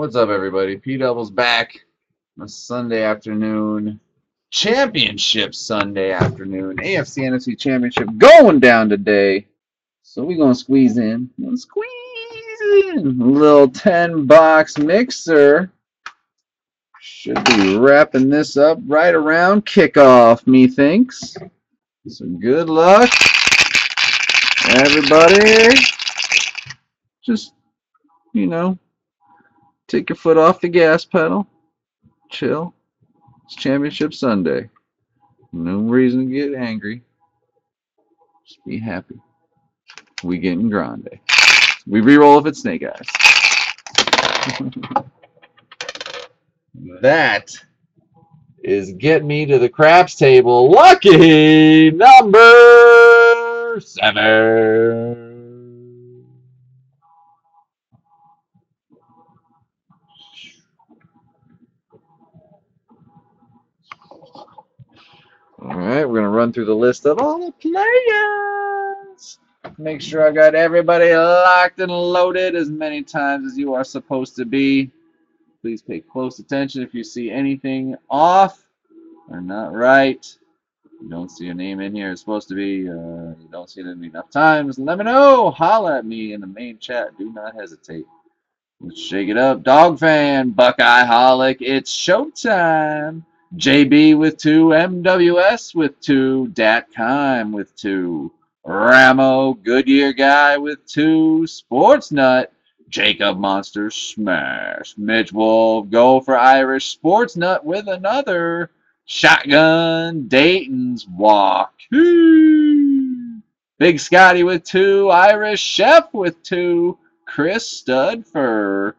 What's up, everybody? P Double's back a Sunday afternoon. Championship Sunday afternoon. AFC NFC Championship going down today. So we're going to squeeze in. Squeeze in. Little 10 box mixer. Should be wrapping this up right around kickoff, methinks. So good luck, everybody. Just, you know, take your foot off the gas pedal. Chill. It's Championship Sunday. No reason to get angry. Just be happy. We getting grande. We re-roll if it's snake eyes. that is get me to the craps table. Lucky number seven. Right, we're gonna run through the list of all the players. Make sure I've got everybody locked and loaded as many times as you are supposed to be. Please pay close attention if you see anything off or not right. You don't see a name in here. It's supposed to be. Uh, you don't see it enough times. Let me know. Holla at me in the main chat. Do not hesitate. Let's shake it up. Dog fan, Buckeye Holic. It's showtime. JB with two, MWS with two, Datcom with two, Ramo, Goodyear guy with two, Sports Nut, Jacob Monster Smash, Mitch Wolf, go for Irish Sports Nut with another, Shotgun, Dayton's Walk, Big Scotty with two, Irish Chef with two, Chris Studfur,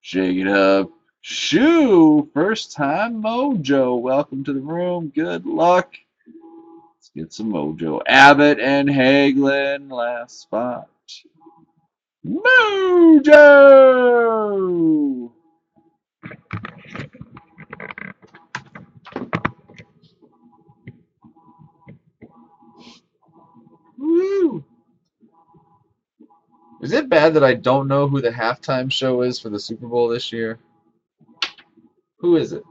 Shake It Up, Shoo, first time mojo. Welcome to the room. Good luck. Let's get some mojo. Abbott and Hagelin, last spot. Mojo! Woo! Is it bad that I don't know who the halftime show is for the Super Bowl this year? Who is it?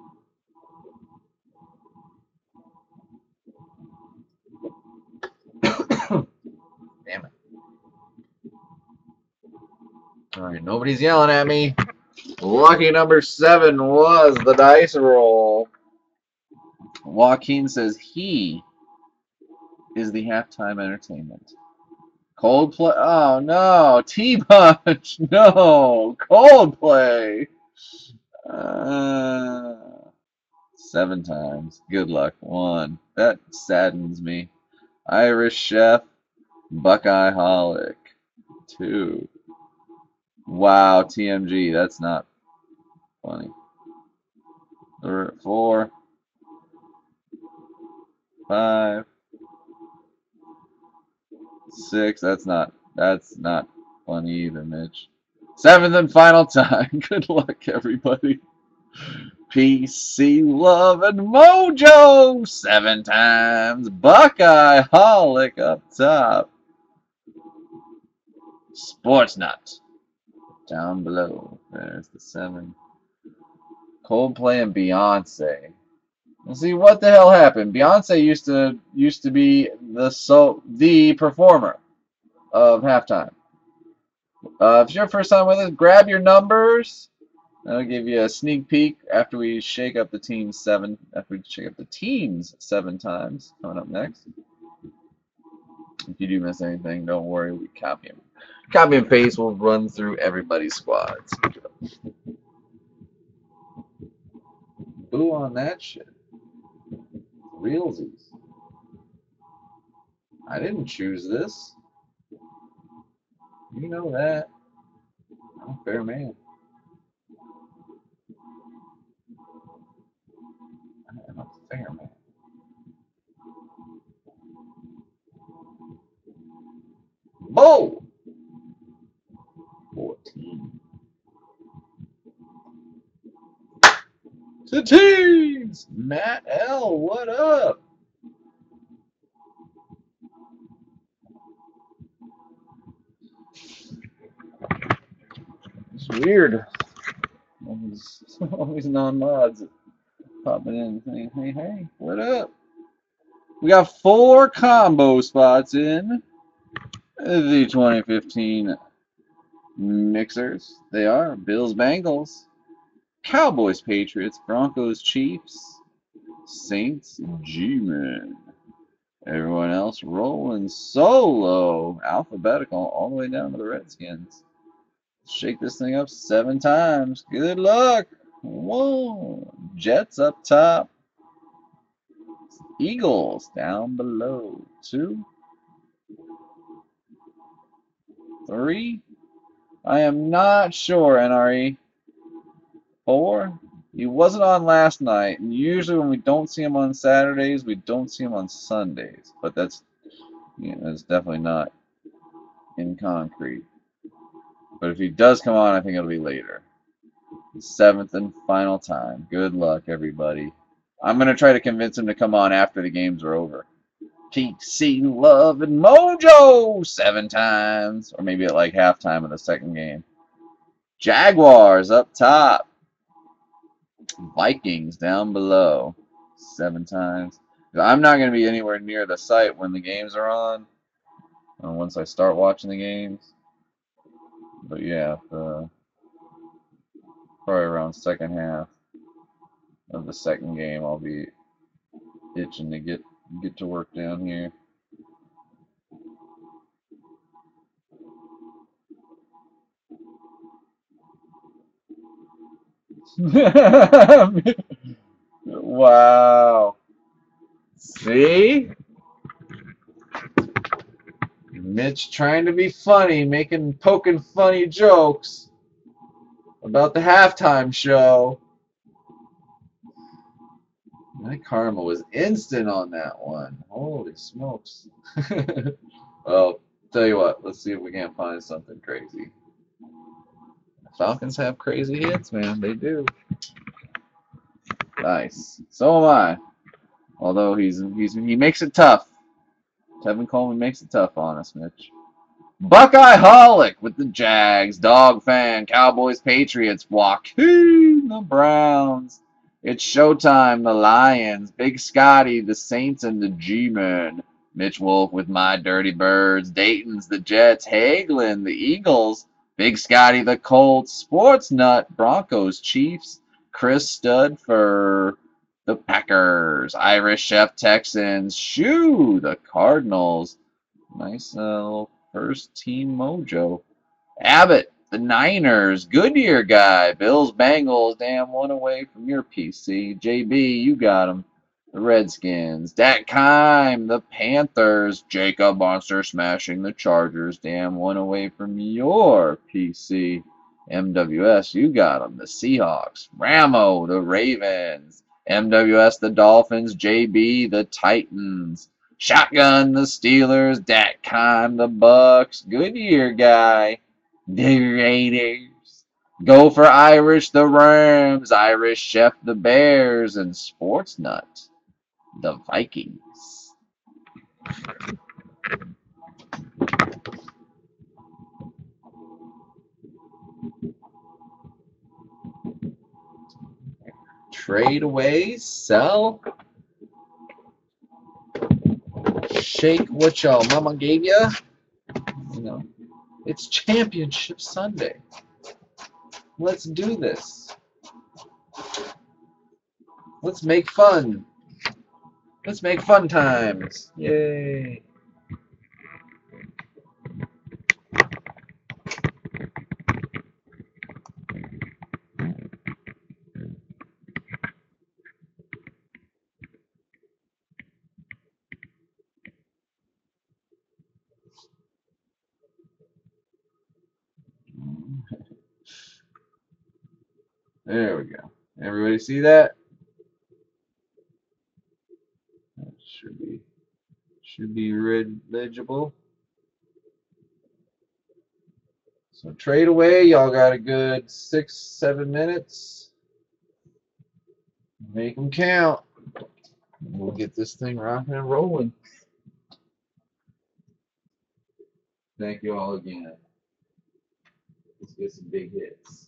Damn it. Alright, nobody's yelling at me. Lucky number seven was the dice roll. Joaquin says he is the halftime entertainment. Coldplay. Oh no, T Bunch. No, Coldplay. Uh, seven times. Good luck. One. That saddens me. Irish Chef. Buckeye Holic. Two. Wow, TMG. That's not funny. Four. Five. Six. That's not. That's not funny either, Mitch. Seventh and final time. Good luck, everybody. PC Love and Mojo. Seven times. Buckeye Holic up top. Sports Nut. Down below. There's the seven. Coldplay and Beyonce. Let's see what the hell happened. Beyonce used to used to be the so the performer of halftime. Uh, if it's your first time with us, grab your numbers. I'll give you a sneak peek after we shake up the teams seven. After we shake up the teams seven times, coming up next. If you do miss anything, don't worry. We copy them. Copy and paste will run through everybody's squads. Boo on that shit. Realsies. I didn't choose this. You know that. I'm a fair man. I am a fair man. Bo! 14. To teams! Matt L, what up? It's weird. All these, all these non-mods popping in saying, hey, hey, what up? We got four combo spots in the 2015 mixers. They are Bills Bengals, Cowboys Patriots, Broncos Chiefs, Saints G-Men. Everyone else rolling solo, alphabetical, all the way down to the Redskins. Shake this thing up seven times. Good luck. Whoa. Jets up top. Eagles down below. Two. Three. I am not sure, NRE. Four. He wasn't on last night, and usually when we don't see him on Saturdays, we don't see him on Sundays. But that's, you know, that's definitely not in concrete. But if he does come on, I think it'll be later. Seventh and final time. Good luck, everybody. I'm going to try to convince him to come on after the games are over. PC Love and Mojo seven times. Or maybe at like halftime of the second game. Jaguars up top. Vikings down below seven times. I'm not going to be anywhere near the site when the games are on. Uh, once I start watching the games. But yeah, the, probably around second half of the second game, I'll be itching to get get to work down here. wow. See? Mitch trying to be funny, making poking funny jokes about the halftime show. My karma was instant on that one. Holy smokes. well, tell you what, let's see if we can't find something crazy. Falcons have crazy hits, man. They do. Nice. So am I. Although he's he's he makes it tough. Tevin Coleman makes it tough on us, Mitch. Buckeye Holic with the Jags, Dog Fan, Cowboys, Patriots, Joaquin, the Browns. It's Showtime, the Lions, Big Scotty, the Saints, and the G-Men. Mitch Wolf with My Dirty Birds, Dayton's, the Jets, Hagelin, the Eagles, Big Scotty, the Colts, Sports Nut, Broncos, Chiefs, Chris Stud for the Packers, Irish Chef Texans, Shoe, the Cardinals. Nice uh, little first team mojo. Abbott, the Niners, Goodyear guy, Bills, Bengals, damn one away from your PC. JB, you got him. The Redskins, Dak Kime, the Panthers, Jacob Monster smashing the Chargers, damn one away from your PC. MWS, you got them. The Seahawks, Ramo, the Ravens, MWS, the Dolphins, JB, the Titans, Shotgun, the Steelers, Datcom, the Bucks, Goodyear guy, the Raiders, Go for Irish, the Rams, Irish Chef, the Bears, and Sports Nut, the Vikings. Trade away, sell, shake what y'all mama gave ya. You know, it's Championship Sunday. Let's do this. Let's make fun. Let's make fun times. Yay. There we go. Everybody see that? That should be should be read legible. So trade away, y'all got a good six, seven minutes. Make them count. We'll get this thing rocking and rolling. Thank you all again. Let's get some big hits.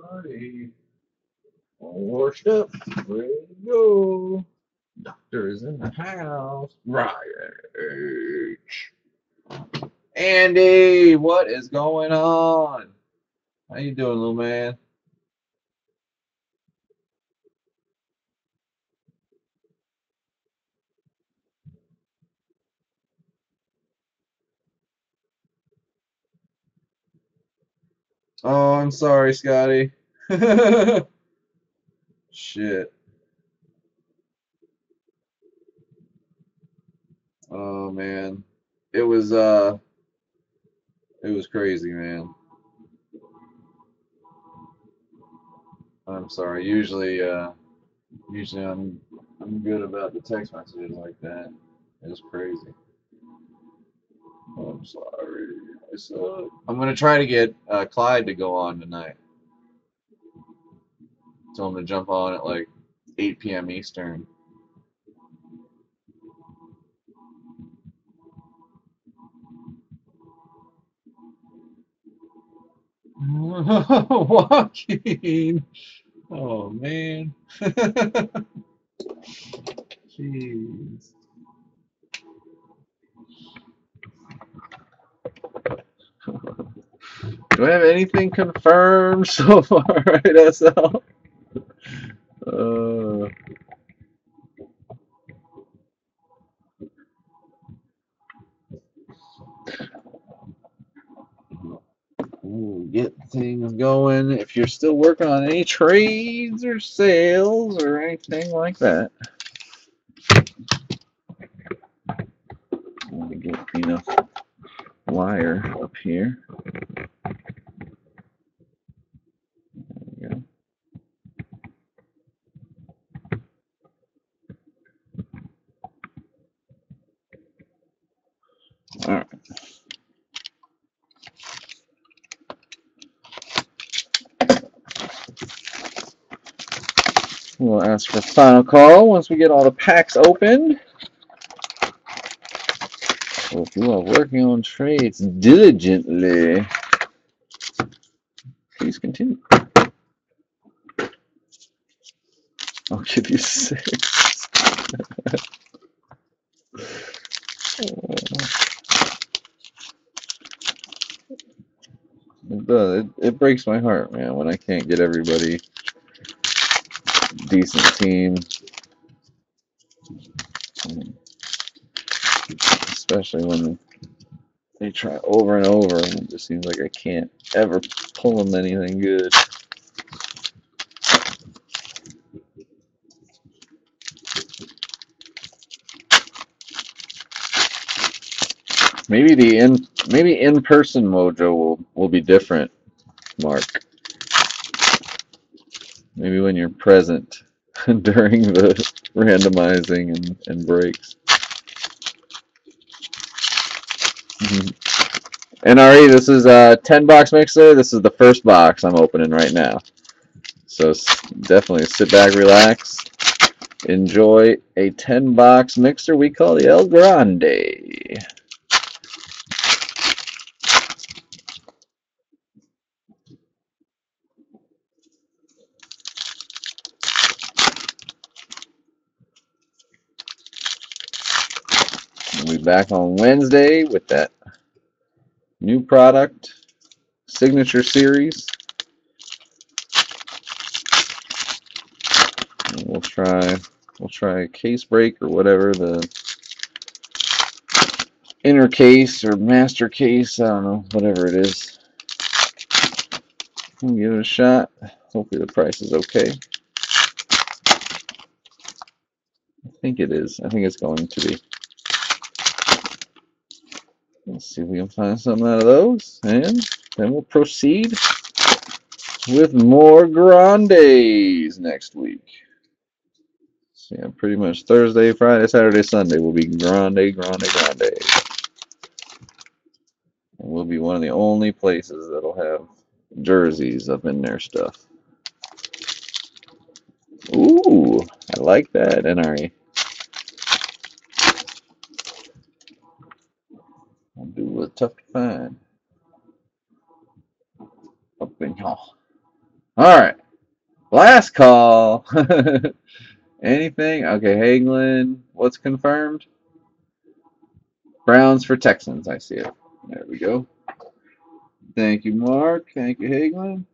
Alrighty. All washed up. Ready to go. Doctor is in the house. Right. Andy, what is going on? How you doing, little man? Oh, I'm sorry, Scotty. Shit. Oh man. It was uh it was crazy, man. I'm sorry. Usually uh usually I'm I'm good about the text messages like that. It was crazy. I'm sorry. I suck. I'm gonna try to get uh, Clyde to go on tonight. Tell him to jump on at like 8 p.m. Eastern. Joaquin. Oh man. Jeez. Do we have anything confirmed so far, right, SL? Uh, get things going. If you're still working on any trades or sales or anything like that, get enough wire up here. There we go. All right. We'll ask for final call once we get all the packs open. So if you are working on trades diligently, please continue. I'll give you six. It does. It, it breaks my heart, man, when I can't get everybody decent team. Especially when they try over and over, and it just seems like I can't ever pull them anything good. Maybe the in maybe in person mojo will will be different, Mark. Maybe when you're present during the randomizing and, and breaks. Mm-hmm. NRE, this is a 10 box mixer. This is the first box I'm opening right now. So definitely sit back, relax, enjoy a 10 box mixer we call the El Grande. Back on Wednesday with that new product, signature series. And we'll try we'll try a case break or whatever the inner case or master case, I don't know, whatever it is. We'll give it a shot. Hopefully the price is okay. I think it is. I think it's going to be. Let's see if we can find something out of those, and then we'll proceed with more grandes next week. So yeah, pretty much Thursday, Friday, Saturday, Sunday will be grande, grande, grande. And we'll be one of the only places that'll have jerseys up in their stuff. Ooh, I like that, NRE. What's tough to find. Up in y'all. All right. Last call. Anything? Okay, Hagelin. What's confirmed? Browns for Texans. I see it. There we go. Thank you, Mark. Thank you, Hagelin.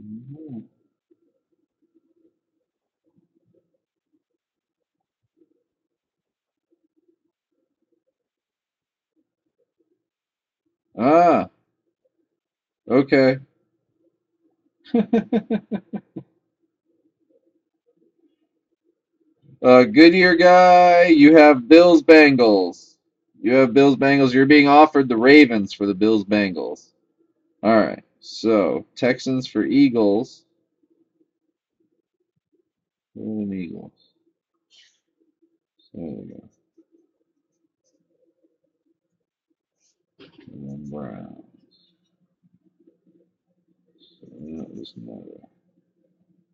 Mhm. Ah, okay. uh, Goodyear guy, you have Bills Bengals. You have Bills Bengals. You're being offered the Ravens for the Bills Bengals. All right. So Texans for Eagles. Golden Eagles. So there we go. And then Browns. So that was another.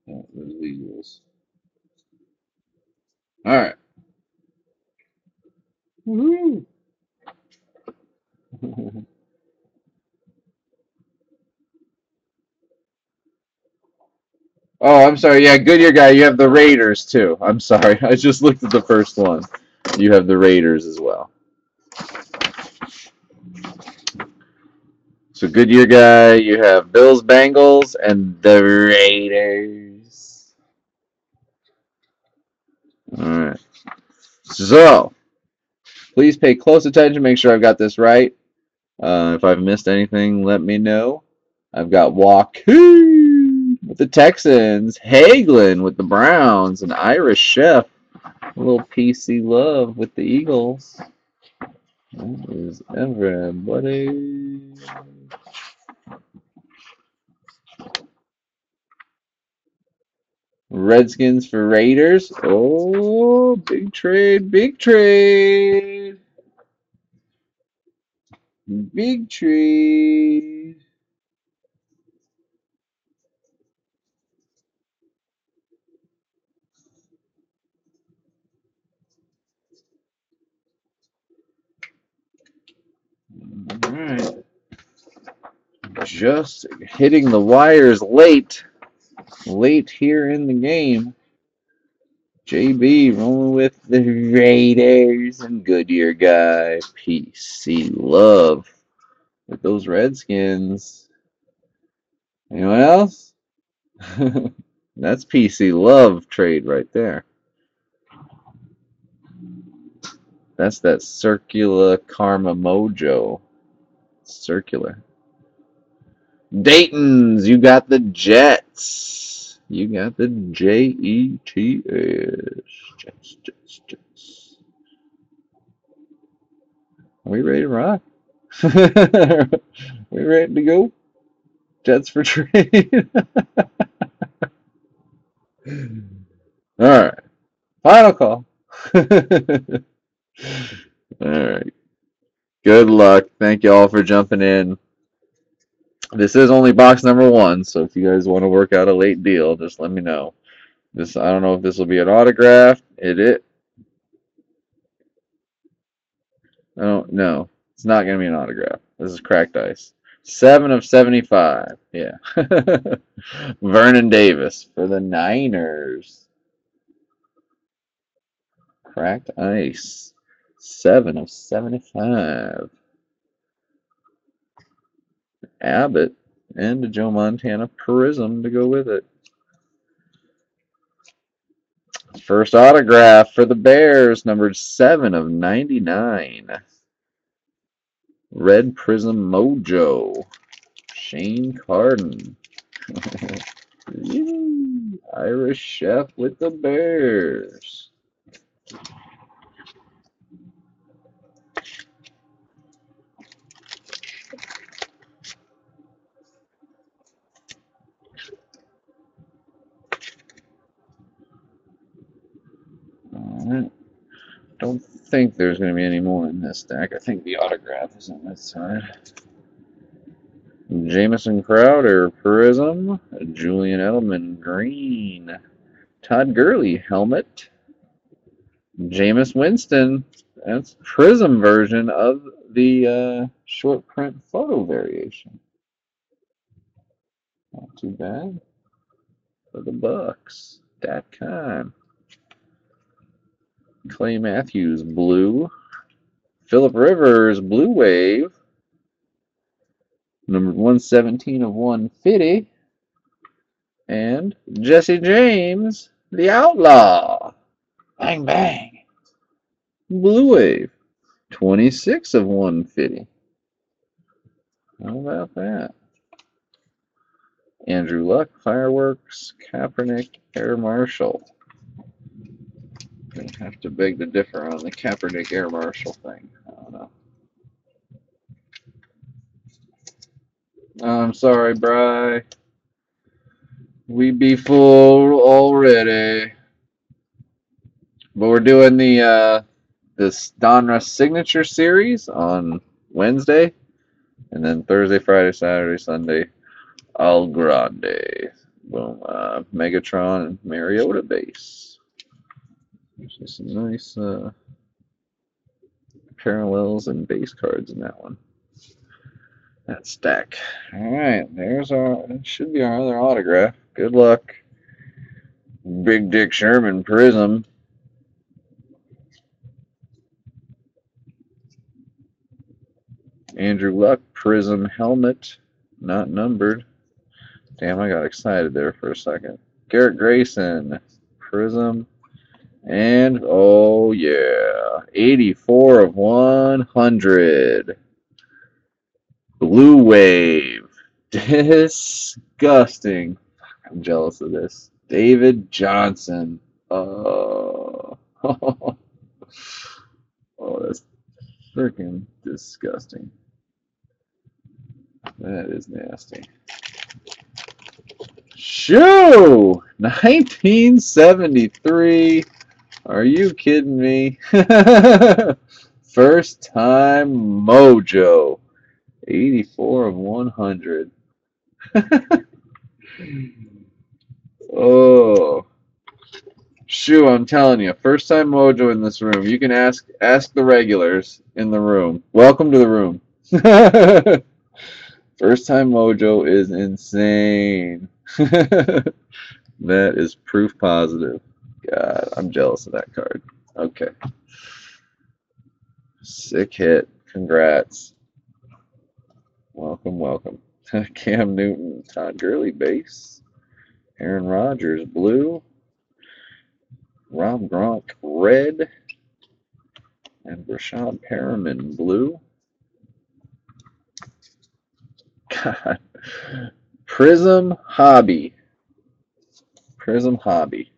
That was Eagles. All right. Woohoo! Oh, I'm sorry. Yeah, Goodyear guy, you have the Raiders too. I'm sorry. I just looked at the first one. You have the Raiders as well. So Goodyear guy, you have Bills, Bengals, and the Raiders. All right. So please pay close attention. Make sure I've got this right. Uh, if I've missed anything, let me know. I've got Joaquin with the Texans, Hagelin with the Browns, and Irish Chef, a little PC Love with the Eagles. That is everybody. Redskins for Raiders. Oh, big trade, big trade. Big trade. Right. Just hitting the wires late. Late here in the game. JB rolling with the Raiders and Goodyear guy. PC love with those Redskins. Anyone else? That's PC love trade right there. That's that circular karma mojo. Circular. Dayton's, you got the Jets. You got the J E T S. Jets, Jets, Jets. Are we ready to rock? we ready to go? Jets for trade. All right. Final call. All right. Good luck. Thank you all for jumping in. This is only box number one, so if you guys want to work out a late deal, just let me know. This I don't know if this will be an autograph. It it. I don't know. It's not gonna be an autograph. This is cracked ice. Seven of seventy-five. Yeah. Vernon Davis for the Niners. Cracked ice. Seven of seventy-five. Abbott and a Joe Montana Prizm to go with it. First autograph for the Bears, numbered 7 of 99. Red Prizm Mojo. Shane Carden. Irish Chef with the Bears. Alright. Don't think there's going to be any more in this deck. I think the autograph is on this side. Jamison Crowder, Prizm. Julian Edelman, Green. Todd Gurley, Helmet. Jameis Winston, that's Prizm version of the uh, short print photo variation. Not too bad for the Bucks. .com. Clay Matthews, blue. Philip Rivers, blue wave. Number 117 of 150. And Jesse James, the Outlaw. Bang, bang. Blue wave. 26 of 150. How about that? Andrew Luck, Fireworks, Kaepernick, Air Marshal. Gonna have to beg to differ on the Kaepernick Air Marshal thing. I don't know. I'm sorry, Bry. We be full already. But we're doing the uh, this Donruss signature series on Wednesday, and then Thursday, Friday, Saturday, Sunday, El Grande. Boom. Uh, Megatron and Mariota base. There's some nice uh, parallels and base cards in that one. That stack. Alright, there's our, It should be our other autograph. Good luck. Big Dick Sherman Prizm. Andrew Luck Prizm Helmet. Not numbered. Damn, I got excited there for a second. Garrett Grayson Prizm. And, oh yeah, 84 of 100. Blue Wave. Disgusting. I'm jealous of this. David Johnson. Oh. oh, that's freaking disgusting. That is nasty. Shoo! 1973. Are you kidding me? First time mojo. 84 of 100. oh. Shoo, I'm telling you, first time mojo in this room. You can ask ask the regulars in the room. Welcome to the room. first time mojo is insane. that is proof positive. God, I'm jealous of that card. Okay. Sick hit. Congrats. Welcome, welcome. Cam Newton, Todd Gurley, base. Aaron Rodgers, blue. Rob Gronk, red. And Breshad Perriman, blue. God. Prizm Hobby. Prizm Hobby.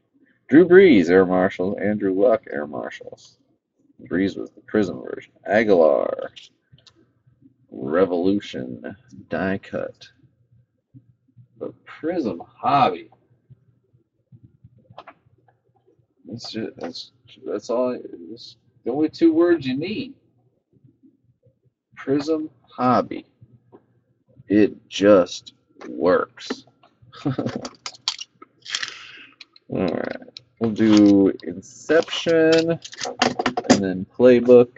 Drew Brees, Air Marshals. Andrew Luck, Air Marshals. Brees was the Prizm version. Aguilar. Revolution. Die cut. The Prizm Hobby. That's just, that's that's all. That's the only two words you need. Prizm Hobby. It just works. All right. We'll do Inception and then Playbook.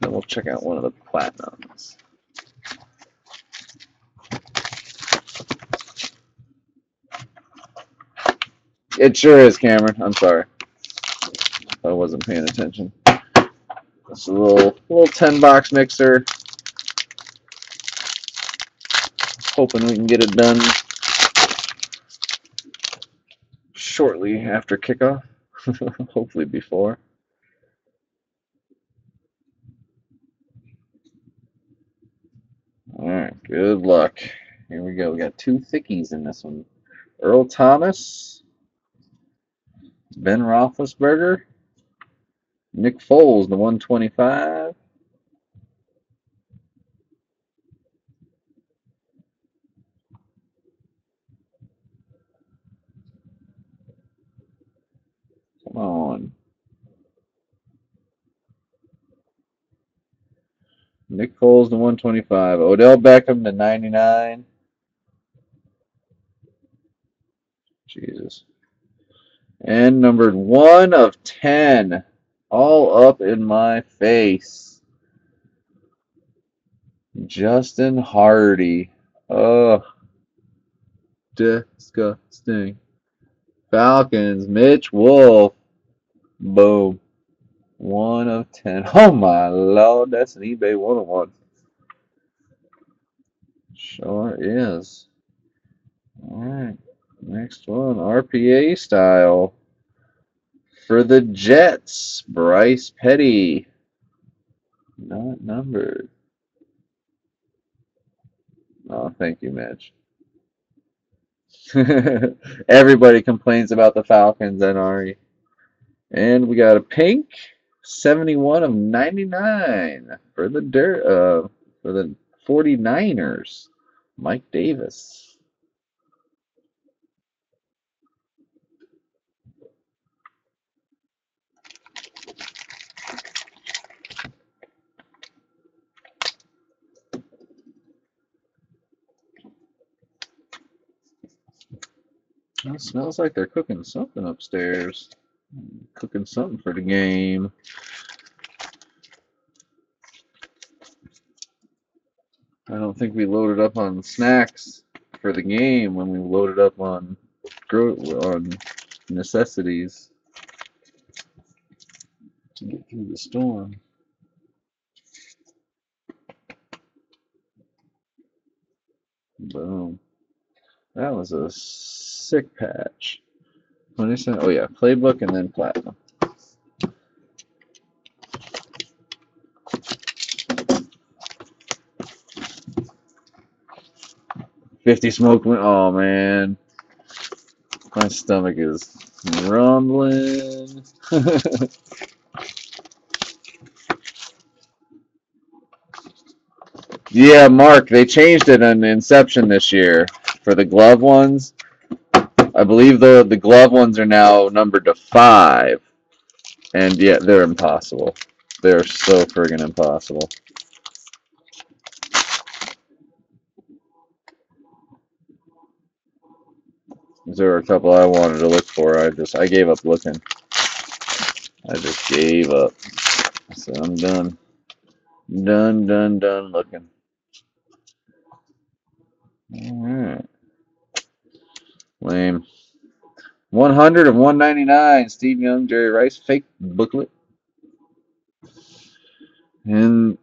Then we'll check out one of the Platinums. It sure is, Cameron. I'm sorry. I wasn't paying attention. It's a little little 10 box mixer. Hoping we can get it done shortly after kickoff, hopefully before. All right, good luck. Here we go. We got two thickies in this one. Earl Thomas, Ben Roethlisberger, Nick Foles, the 125. Come on. Nick Foles to 125. Odell Beckham to 99. Jesus. And numbered 1 of 10. All up in my face. Justin Hardy. Ugh. Disgusting. Falcons. Mitch Wolf. Boom. One of ten. Oh my lord, that's an eBay 101. Sure is. Alright. Next one. RPA style. For the Jets, Bryce Petty. Not numbered. Oh, thank you, Mitch. Everybody complains about the Falcons and Ari. And we got a pink 71 of 99 for the dirt uh for the 49ers. Mike Davis. It smells like they're cooking something upstairs. Cooking something for the game. I don't think we loaded up on snacks for the game when we loaded up on on necessities to get through the storm. Boom. That was a sick patch. That? Oh yeah, playbook and then platinum. Fifty smoke. went. Oh man, my stomach is rumbling. yeah, Mark, they changed it in Inception this year for the glove ones. I believe the the glove ones are now numbered to five, and yeah, they're impossible. They're so friggin' impossible. There were a couple I wanted to look for. I just I gave up looking. I just gave up. So I'm done. Done, done, done looking. Alright. Lame. 100 of 199. Steve Young, Jerry Rice, fake booklet. And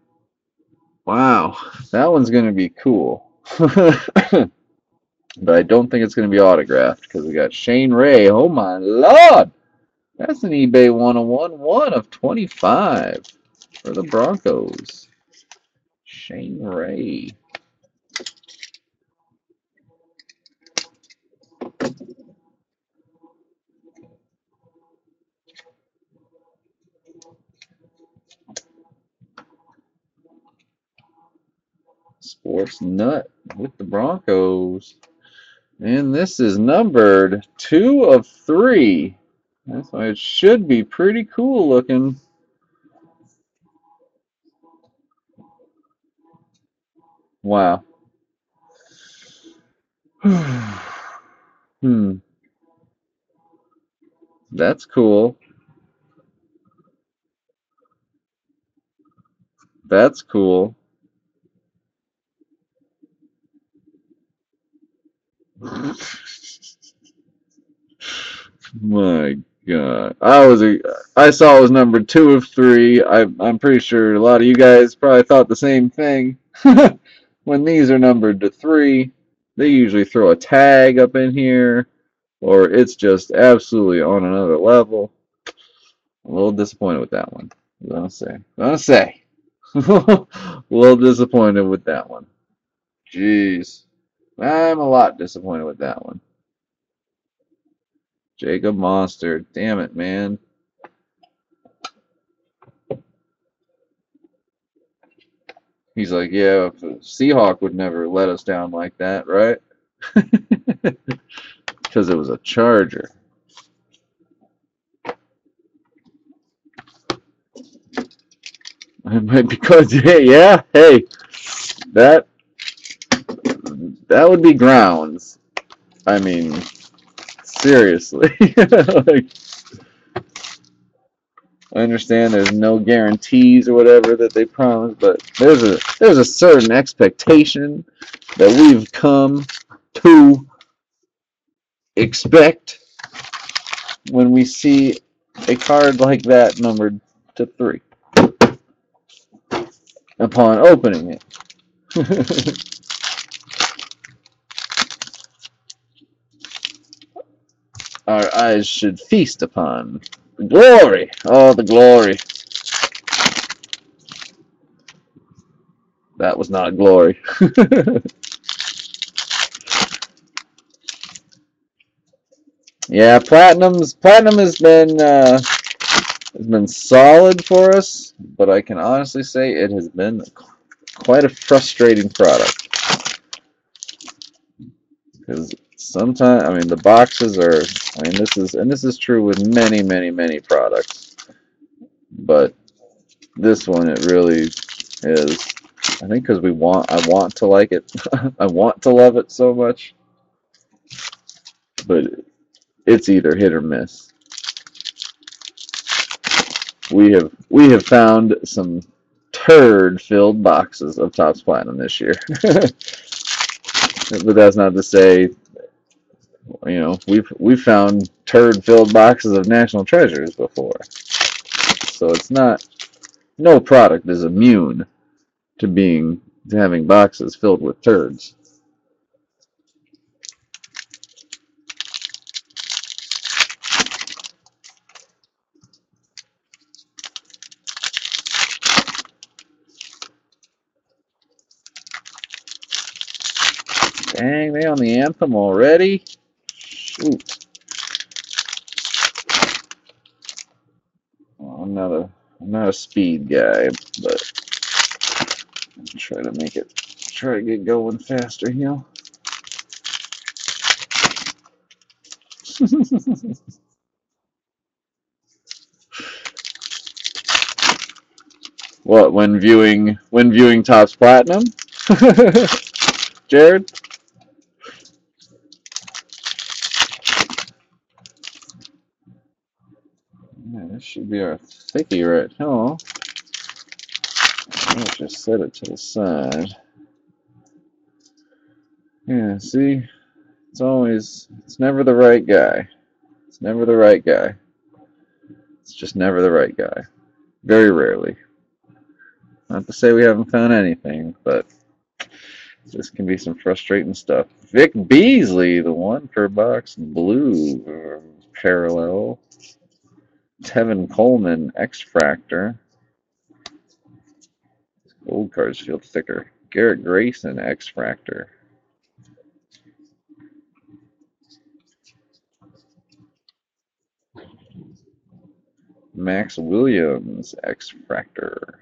wow, that one's going to be cool. but I don't think it's going to be autographed because we got Shane Ray. Oh my lord! That's an eBay 101, 1 of 25 for the Broncos. Shane Ray. Sports Nut with the Broncos. And this is numbered two of three. That's why it should be pretty cool looking. Wow. hmm. That's cool. That's cool. My God, I was a, I saw it was number two of three. I, I'm pretty sure a lot of you guys probably thought the same thing. when these are numbered to three, they usually throw a tag up in here, or it's just absolutely on another level. A little disappointed with that one. Gonna say, gonna say, a little disappointed with that one. Jeez. I'm a lot disappointed with that one. Jacob Monster. Damn it, man. He's like, yeah, Seahawk would never let us down like that, right? Because it was a Charger. I might be because yeah, hey, that that would be grounds. I mean, seriously. like, I understand there's no guarantees or whatever that they promise, but there's a there's a certain expectation that we've come to expect when we see a card like that numbered to three upon opening it. Our eyes should feast upon the glory. Oh, the glory. That was not glory. yeah, platinum's platinum has been uh, has been solid for us, but I can honestly say it has been quite a frustrating product. Because sometimes, I mean, the boxes are, I mean, this is, and this is true with many, many, many products, but this one, it really is, I think because we want, I want to like it, I want to love it so much, but it's either hit or miss. We have we have found some turd filled boxes of Topps Platinum this year. but that's not to say you know, we've we've found turd filled boxes of national treasures before. So it's not no product is immune to being to having boxes filled with turds. Dang, they on the anthem already? Shoot. Well, I'm not a I'm not a speed guy, but I'm try to make it try to get going faster here. what when viewing when viewing Topps Platinum? Jared? This should be our thicky right here. I'll just set it to the side. Yeah, see? It's always, it's never the right guy. It's never the right guy. It's just never the right guy. Very rarely. Not to say we haven't found anything, but this can be some frustrating stuff. Vic Beasley, the one per box blue um, parallel. Tevin Coleman X-Fractor. Gold cards feel thicker. Garrett Grayson X-Fractor. Maxx Williams X-Fractor.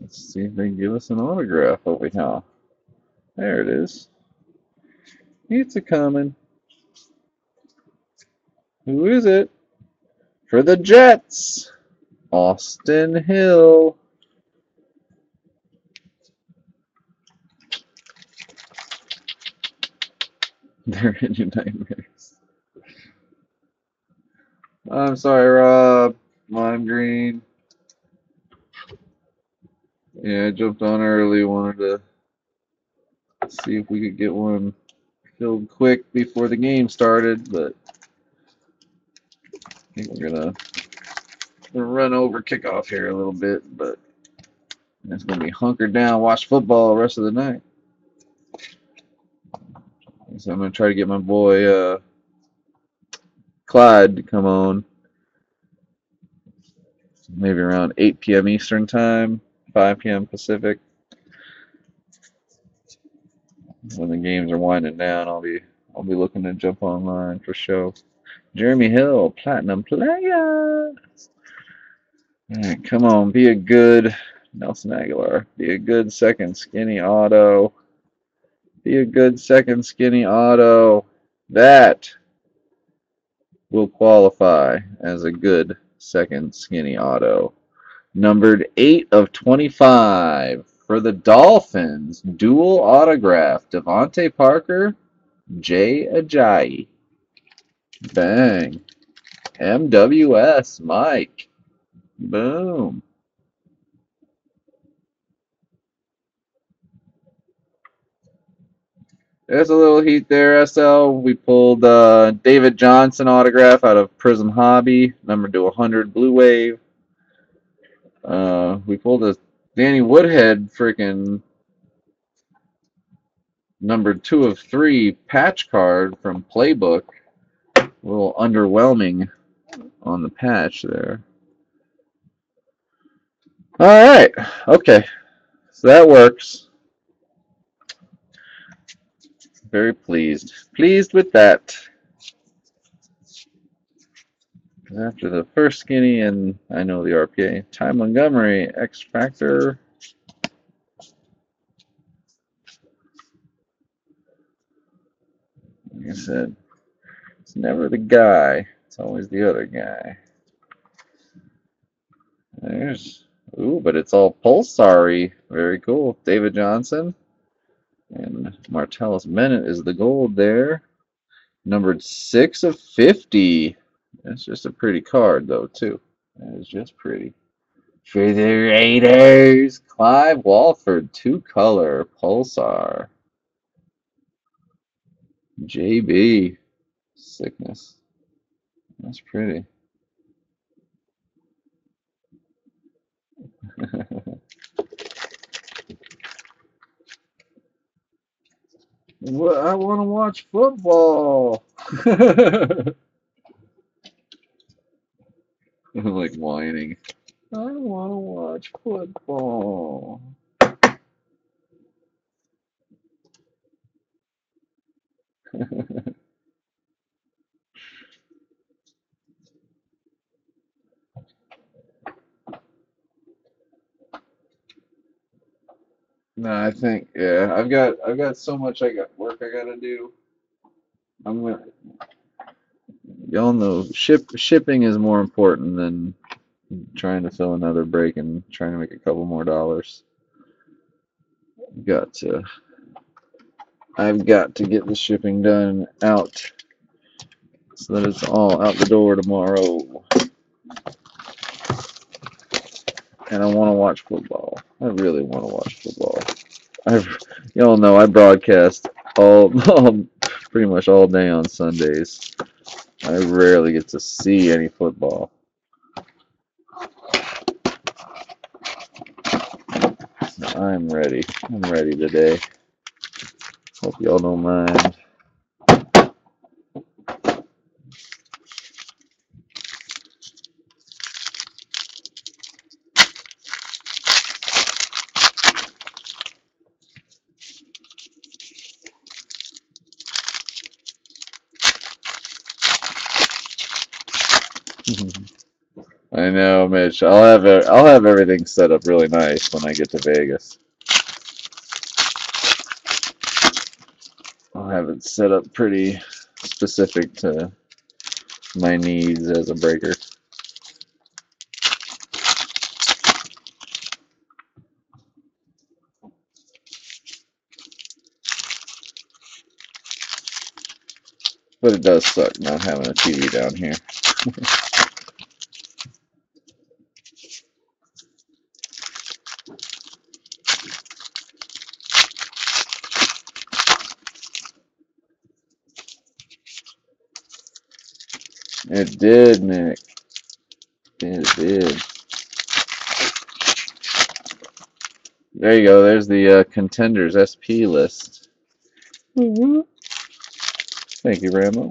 Let's see if they give us an autograph over here. There it is. It's a coming. Who is it? For the Jets, Austin Hill. They're in your nightmares. I'm sorry, Rob. Lime green. Yeah, I jumped on early. Wanted to see if we could get one filled quick before the game started, but I think we're gonna, gonna run over kickoff here a little bit, but it's gonna be hunkered down, watch football the rest of the night. So I'm gonna try to get my boy uh, Clyde to come on. maybe around 8 p.m. Eastern Time, 5 p.m. Pacific. When the games are winding down, I'll be I'll be looking to jump online for show. Jeremy Hill, platinum player. All right, come on, be a good Nelson Agholor. Be a good second skinny auto. Be a good second skinny auto. That will qualify as a good second skinny auto. Numbered 8 of 25 for the Dolphins. Dual autograph. DeVante Parker, Jay Ajayi. Bang. MWS Mike. Boom. There's a little heat there, SL. We pulled uh, David Johnson autograph out of Prizm Hobby, number to 100 Blue Wave. Uh, we pulled a Danny Woodhead freaking number two of three patch card from Playbook. A little underwhelming on the patch there. All right. Okay. So that works. Very pleased. Pleased with that. After the first skinny, and I know the RPA, Ty Montgomery, X-Fractor. Like I said, it's never the guy, it's always the other guy. There's, ooh, but it's all pulsary. Very cool. David Johnson. And Martellus Bennett is the gold there. Numbered 6 of 50. That's just a pretty card, though, too. That is just pretty. For the Raiders, Clive Walford, two color, Pulsar. JB, sickness. That's pretty. Well, I want to watch football. I'm like whining. I want to watch football. no, I think yeah, I've got I've got so much I got work I gotta do. I'm gonna y'all know ship shipping is more important than trying to fill another break and trying to make a couple more dollars. Got to I've got to get the shipping done out so that it's all out the door tomorrow. And I want to watch football. I really want to watch football. I've y'all know I broadcast all, all pretty much all day on Sundays. I rarely get to see any football. I'm ready. I'm ready today. Hope y'all don't mind. I Mitch. I'll have it. I'll have everything set up really nice when I get to Vegas. I'll have it set up pretty specific to my needs as a breaker. But it does suck not having a TV down here. It did, Nick. It did. There you go. There's the uh, contenders SP list. Mm-hmm. Thank you, Rambo.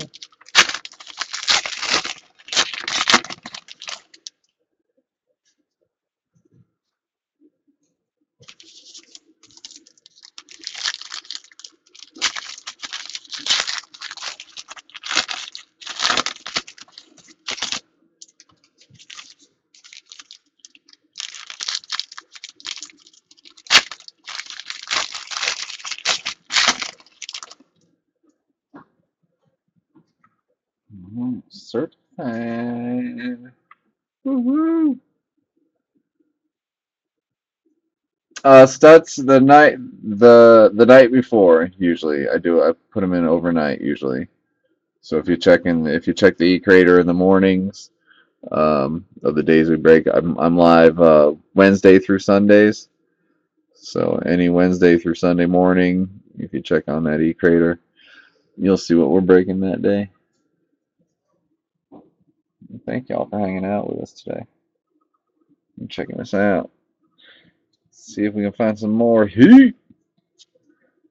certified. Woohoo! Stutz the night the the night before usually I do I put them in overnight usually. So if you check in if you check the E Crater in the mornings um, of the days we break, I'm I'm live uh, Wednesday through Sundays. So any Wednesday through Sunday morning, if you check on that E Crater, you'll see what we're breaking that day. Thank y'all for hanging out with us today and checking us out. See if we can find some more heat.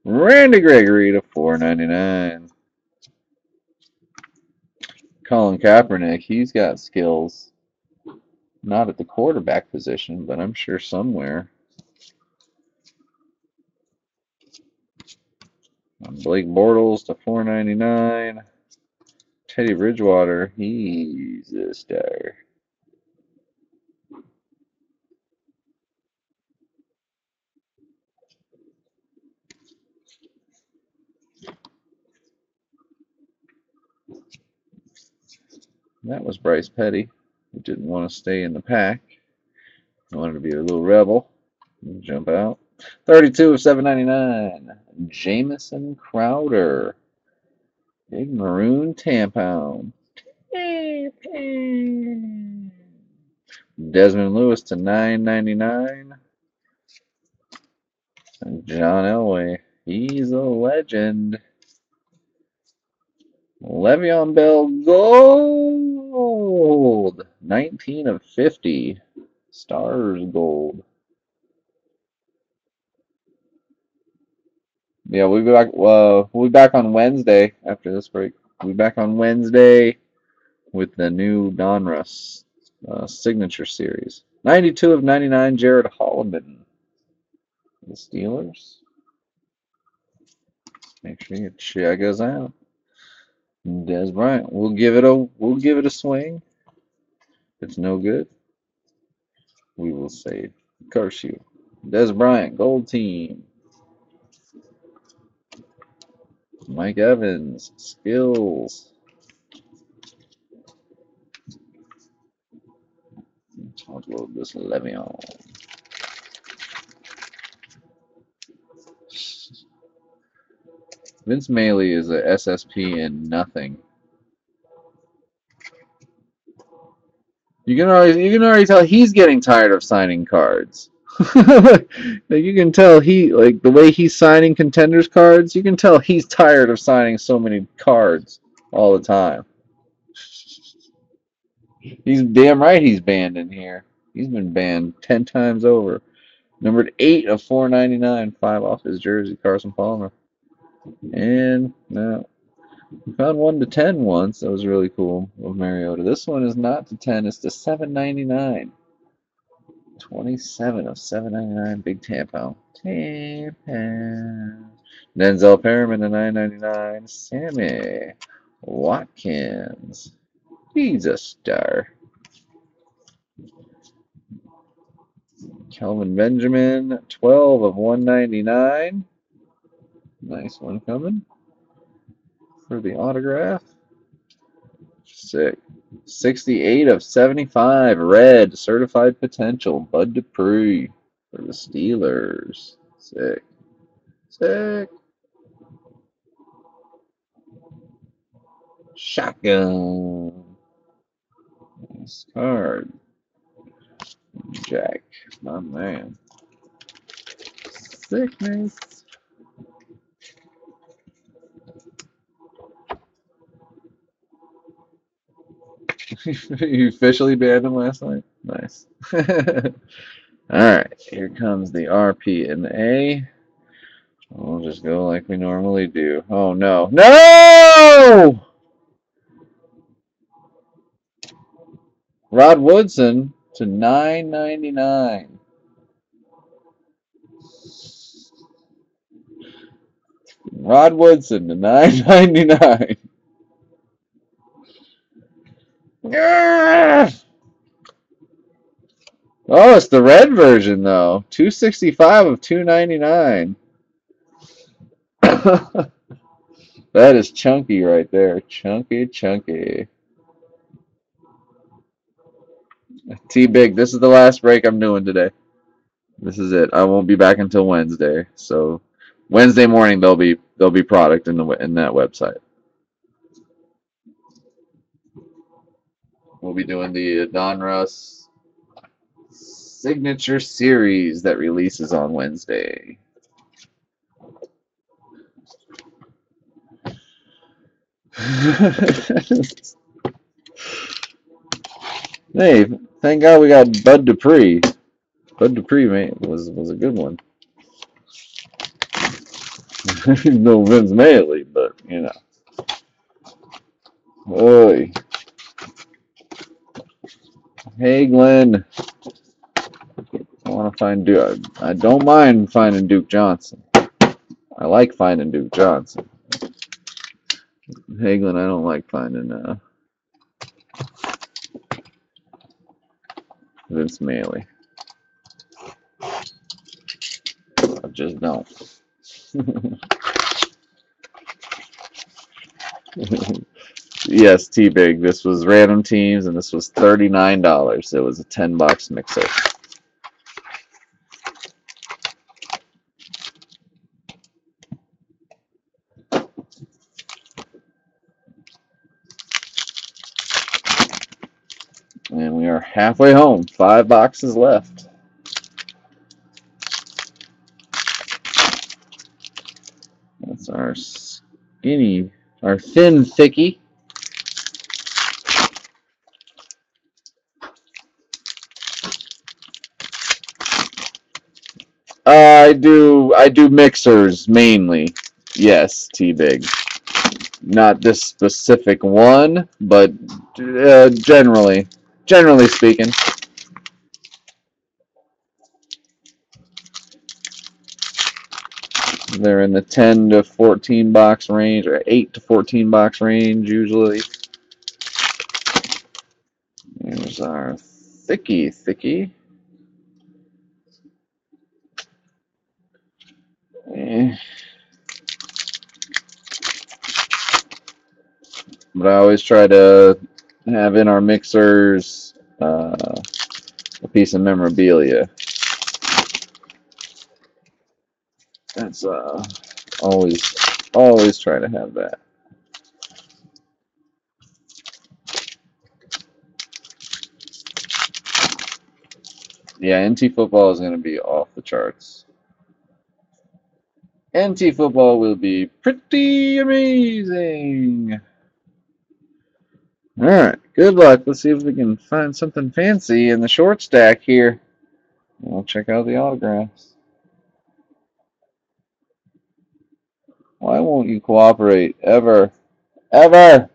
Randy Gregory to 4.99. Colin Kaepernick, he's got skills. Not at the quarterback position, but I'm sure somewhere. Blake Bortles to 4.99. Teddy Bridgewater, he's a star. That was Bryce Petty. He didn't want to stay in the pack. He wanted to be a little rebel. Jump out. 32 of 799. Jamison Crowder. Big maroon tampon. Desmond Lewis to 999. John Elway. He's a legend. Le'Veon Bell Gold. 19 of 50. Stars Gold. Yeah, we'll be back. Uh, we'll be back on Wednesday after this break. We'll be back on Wednesday with the new Donruss uh, signature series. 92 of 99, Jared Holloman. The Steelers. Make sure you check us out. Dez Bryant. We'll give it a we'll give it a swing. It's no good, we will say curse you. Dez Bryant, gold team. Mike Evans, skills. Talk about this Le'Veon. Vince Mayle is a SSP and nothing. You can already you can already tell he's getting tired of signing cards. like you can tell he like the way he's signing contenders cards, you can tell he's tired of signing so many cards all the time. He's damn right he's banned in here. He's been banned ten times over. Numbered eight of four ninety nine, five off his jersey, Carson Palmer. And uh, no. We found one to ten once. That was really cool of Mariota. This one is not to ten, it's to seven ninety nine. 27 of 799 big tampon. Tampon. Denzel Perryman to 999. Sammy Watkins. He's a star. Kelvin Benjamin, 12 of 199. Nice one coming for the autograph. Sick. 68 of 75. Red. Certified potential. Bud Dupree for the Steelers. Sick. Sick. Shotgun. Nice card. Jack. My man. Sickness. you officially banned him last night? Nice. All right, here comes the RP and the A. We'll just go like we normally do. Oh no. No! Rod Woodson to 999. Rod Woodson to 999. Oh, it's the red version though. 265 of 299. that is chunky right there. Chunky, chunky. T Big, this is the last break I'm doing today. This is it. I won't be back until Wednesday. So Wednesday morning there'll be there'll be product in the in that website. We'll be doing the Donruss signature series that releases on Wednesday. hey, thank God we got Bud Dupree. Bud Dupree, mate, was was a good one. no Vince Mayle, but you know. Oi. Hey, Glenn. I want to find Duke. I don't mind finding Duke Johnson. I like finding Duke Johnson. Glenn, I don't like finding uh, Vince Mayle. I just don't. yes, T Big. This was random teams, and this was thirty-nine dollars. It was a ten box mixer. And we are halfway home. Five boxes left. That's our skinny, our thin thicky. I do I do mixers mainly. Yes, T Big. Not this specific one, but uh, generally, generally speaking. They're in the 10 to 14 box range, or 8 to 14 box range usually. Here's our thicky thicky. But I always try to have in our mixers uh, a piece of memorabilia. That's uh, always, always try to have that. Yeah, NT football is going to be off the charts. NT football will be pretty amazing. Alright, good luck. Let's see if we can find something fancy in the short stack here. We'll check out the autographs. Why won't you cooperate? Ever. Ever!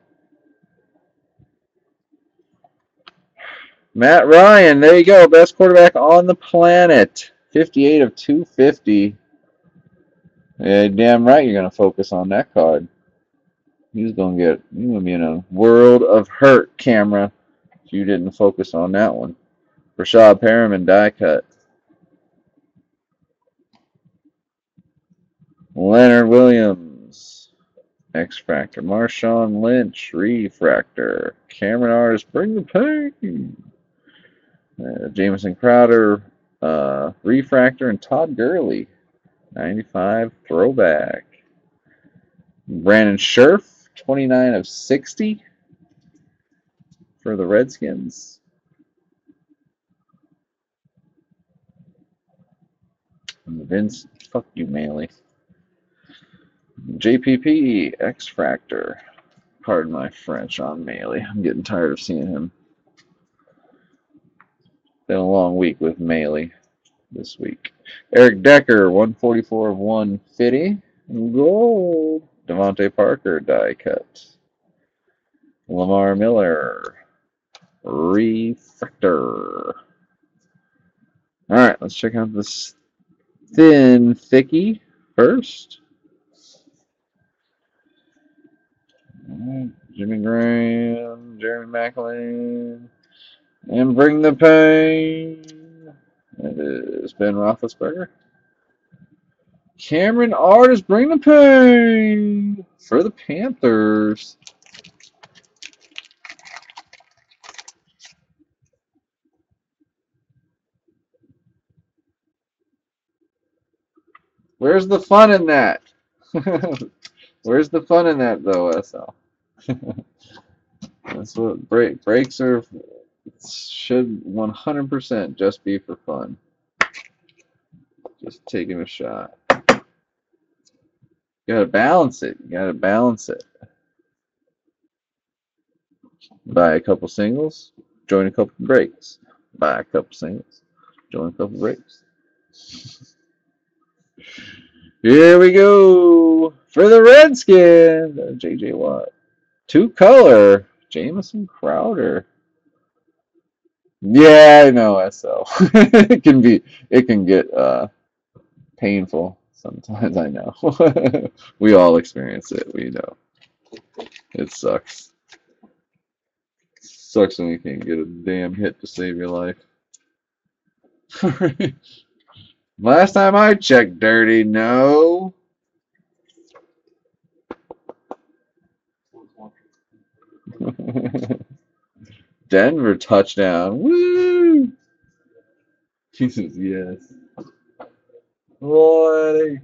Matt Ryan, there you go. Best quarterback on the planet. 58 of 250. Yeah, damn right you're going to focus on that card. He's going to get, going to be in a world of hurt camera if you didn't focus on that one. Breshad Perriman die cut. Leonard Williams, X-Fractor. Marshawn Lynch, Refractor. Cameron Artis, Bring the Pain. Uh, Jamison Crowder, uh, Refractor, and Todd Gurley, 95 Throwback. Brandon Scherff, 29 of 60 for the Redskins. Vince, fuck you, Mayle. JPP, X-Fractor. Pardon my French on Mayle. I'm getting tired of seeing him. Been a long week with Mayle this week. Eric Decker, 144 of 150. Gold. DeVante Parker, die cut. Lamar Miller, refractor. All right, let's check out this thin thicky first. Jimmy Graham, Jeremy Maclin, and bring the pain. It is Ben Roethlisberger. Cameron Artis, bring the pain for the Panthers. Where's the fun in that? Where's the fun in that though, SL? That's what break breaks are should 100% just be for fun. Just taking a shot. You gotta balance it. You gotta balance it. Buy a couple singles, join a couple breaks. Buy a couple singles, join a couple breaks. Here we go for the Redskins. JJ Watt. Two color. Jamison Crowder. Yeah, I know SL. it can be it can get uh painful sometimes, I know. we all experience it, we know. It sucks. Sucks when you can't get a damn hit to save your life. Last time I checked, Dirty, no. Denver touchdown. Woo! Jesus, yes. Boy.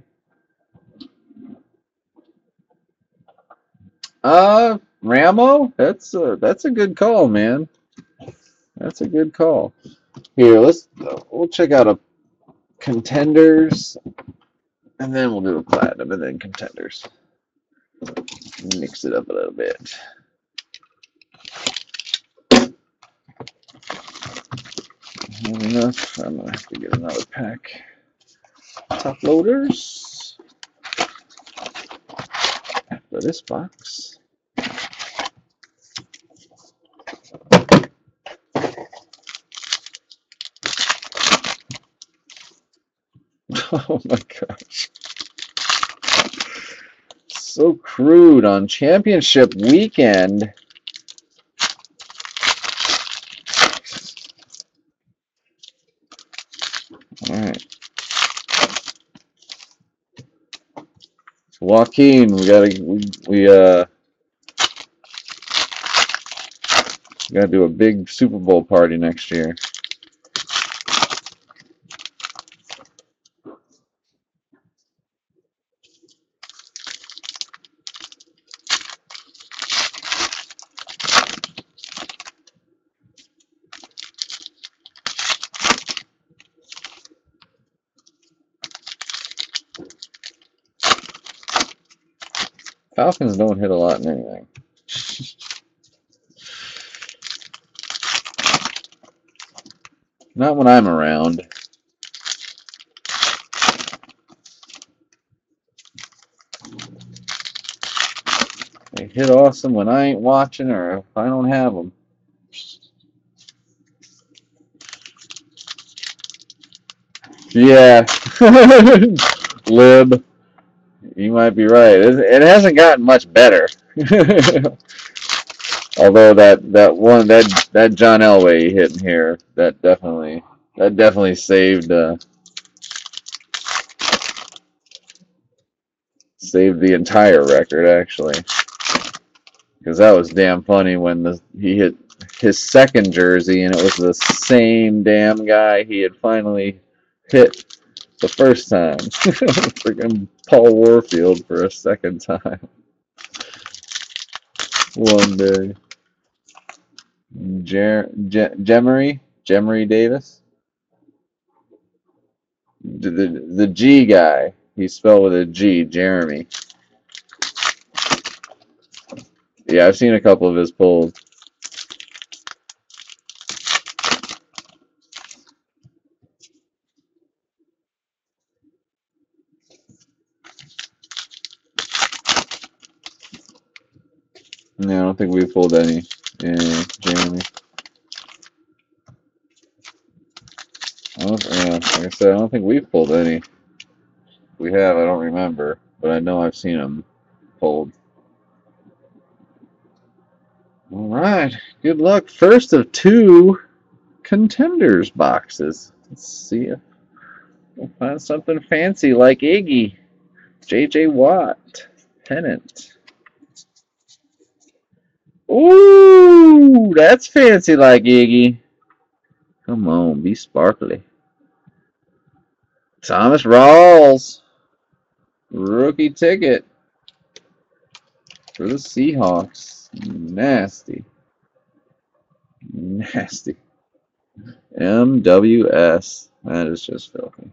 Uh, Ramo, that's a, that's a good call, man. That's a good call. Here, let's we'll check out a contenders, and then we'll do a platinum, and then contenders. Mix it up a little bit. Enough. I'm gonna have to get another pack. Top loaders. After this box. Oh my gosh. So crude on championship weekend. Joaquin, we gotta we, we uh gotta do a big Super Bowl party next year. Falcons don't hit a lot in anything. Not when I'm around. They hit awesome when I ain't watching or if I don't have them. Yeah. Lib. You might be right. It, hasn't gotten much better. Although that that one that that John Elway hit in here that definitely that definitely saved uh, saved the entire record actually because that was damn funny when the he hit his second jersey and it was the same damn guy he had finally hit the first time. Freaking Paul Warfield for a second time. One day. Jer Jemery? Jemery Davis? The, the, the G guy. He's spelled with a G, Jeremy. Yeah, I've seen a couple of his pulls. No, I don't think we pulled any. Yeah, Jeremy. I don't, yeah, like I said, I don't think we've pulled any. We have, I don't remember, but I know I've seen them pulled. All right, good luck. First of two contenders boxes. Let's see if we'll find something fancy like Iggy, J.J. Watt, Pennant. Ooh, that's fancy like Iggy. Come on, be sparkly. Thomas Rawls. Rookie ticket for the Seahawks. Nasty. Nasty. MWS. That is just filthy.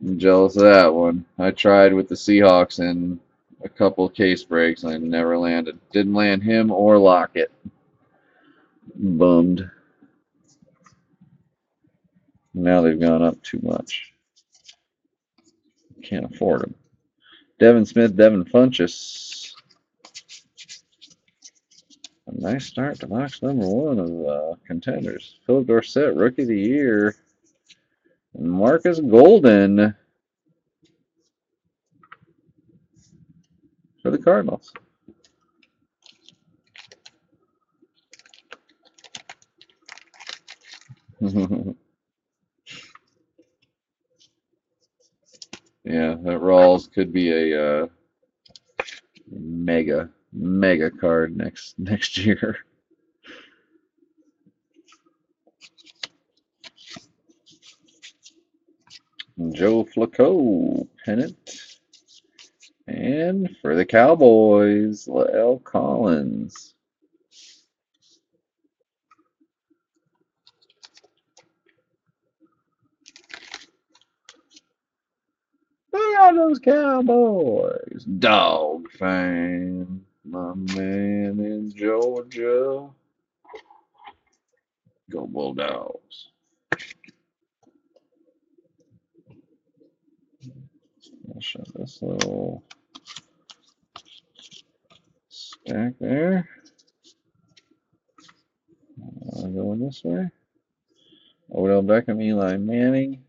I'm jealous of that one. I tried with the Seahawks in a couple case breaks and I never landed. Didn't land him or Lockett. Bummed. Now they've gone up too much. Can't afford them. Devin Smith, Devin Funchess. A nice start to box number one of uh, contenders. Phillip Dorsett, Rookie of the Year. And Marcus Golden for the Cardinals. Yeah, that Rawls could be a uh, mega mega card next next year. Joe Flacco pennant. And for the Cowboys, L. Collins. Look at those Cowboys. Dog fan. My man in Georgia. Go Bulldogs. I'll show this little stack there. Uh, going this way. Odell Beckham, Eli Manning.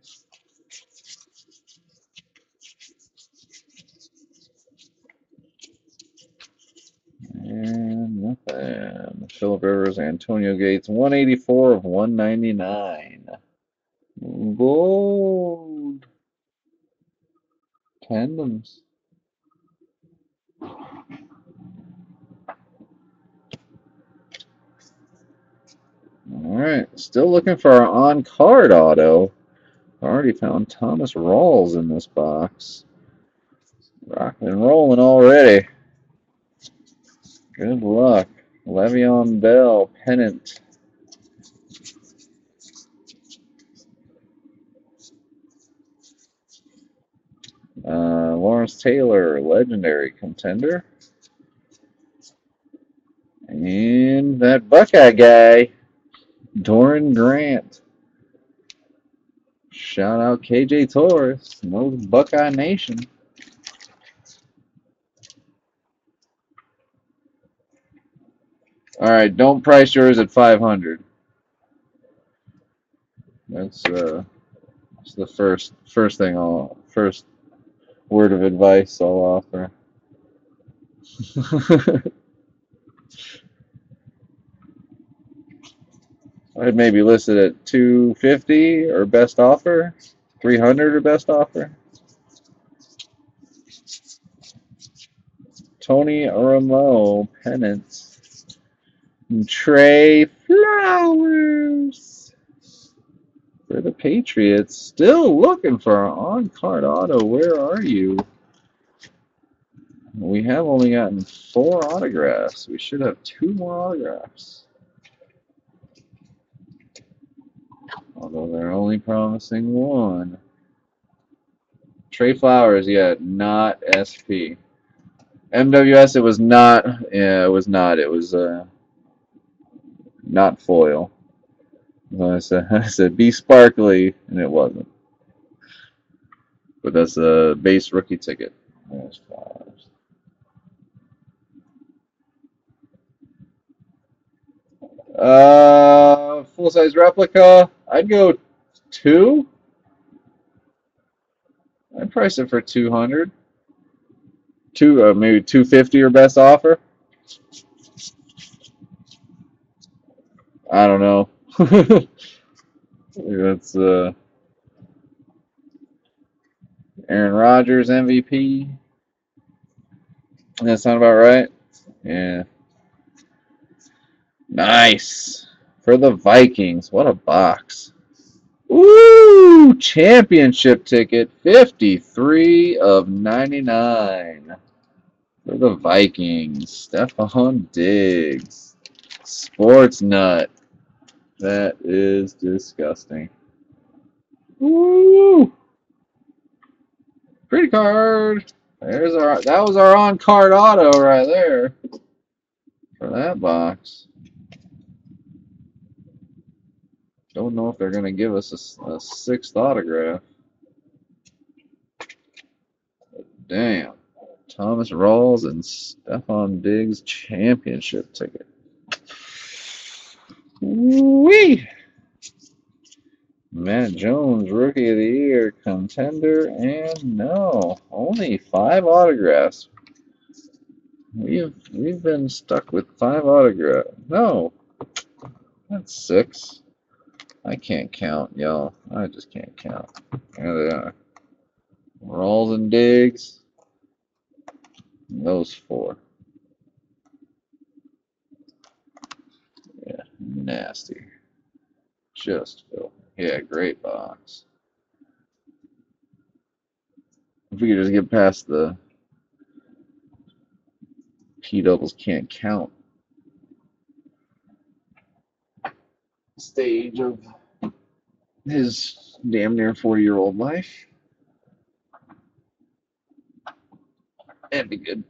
And nothing. Philip Rivers, Antonio Gates, 184 of 199. Gold. Tandems. All right, still looking for our on-card auto. Already found Thomas Rawls in this box. Rocking and rolling already. Good luck. Le'Veon Bell, pennant. Uh, Lawrence Taylor, legendary contender. And that Buckeye guy, Doran Grant. Shout out KJ Torres, no Buckeye Nation. All right, don't price yours at 500. That's uh, that's the first first thing I'll first word of advice I'll offer. I'd maybe list it at 250 or best offer, 300 or best offer. Tony Romo pennants. Trey Flowers for the Patriots. Still looking for an on-card auto. Where are you? We have only gotten four autographs. We should have two more autographs. Although they're only promising one. Trey Flowers, yeah, not SP. MWS, it was not. Yeah, it was not. It was uh, not foil. I said, I said, be sparkly, and it wasn't. But that's a base rookie ticket. Flowers. Uh, full size replica. I'd go two. I'd price it for two hundred. Two, uh, maybe two fifty or best offer. I don't know. That's uh, Aaron Rodgers MVP. That sound about right? Yeah. Nice. For the Vikings. What a box. Woo! Championship ticket, 53 of 99 for the Vikings. Stefon Diggs. Sports nut. That is disgusting. Woo! Pretty card. There's our that was our on card auto right there for that box. Don't know if they're gonna give us a, a sixth autograph. Damn. Thomas Rawls and Stefon Diggs championship ticket. Wee! Matt Jones, Rookie of the Year, contender, and no, only five autographs. We've we've been stuck with five autographs. No, that's six. I can't count, y'all. I just can't count. There they are. Rawls and Diggs. Those four. Yeah, nasty. Just filthy. Yeah, great box. If we could just get past the P doubles can't count stage of his damn near 40 year old life. That'd be good.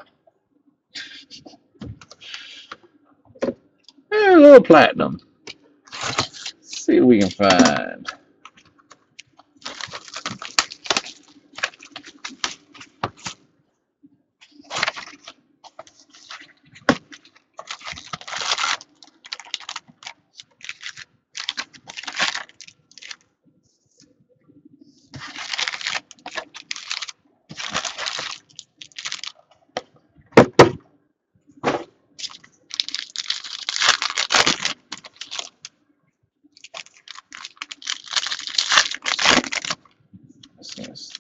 And a little platinum. see what we can find. This is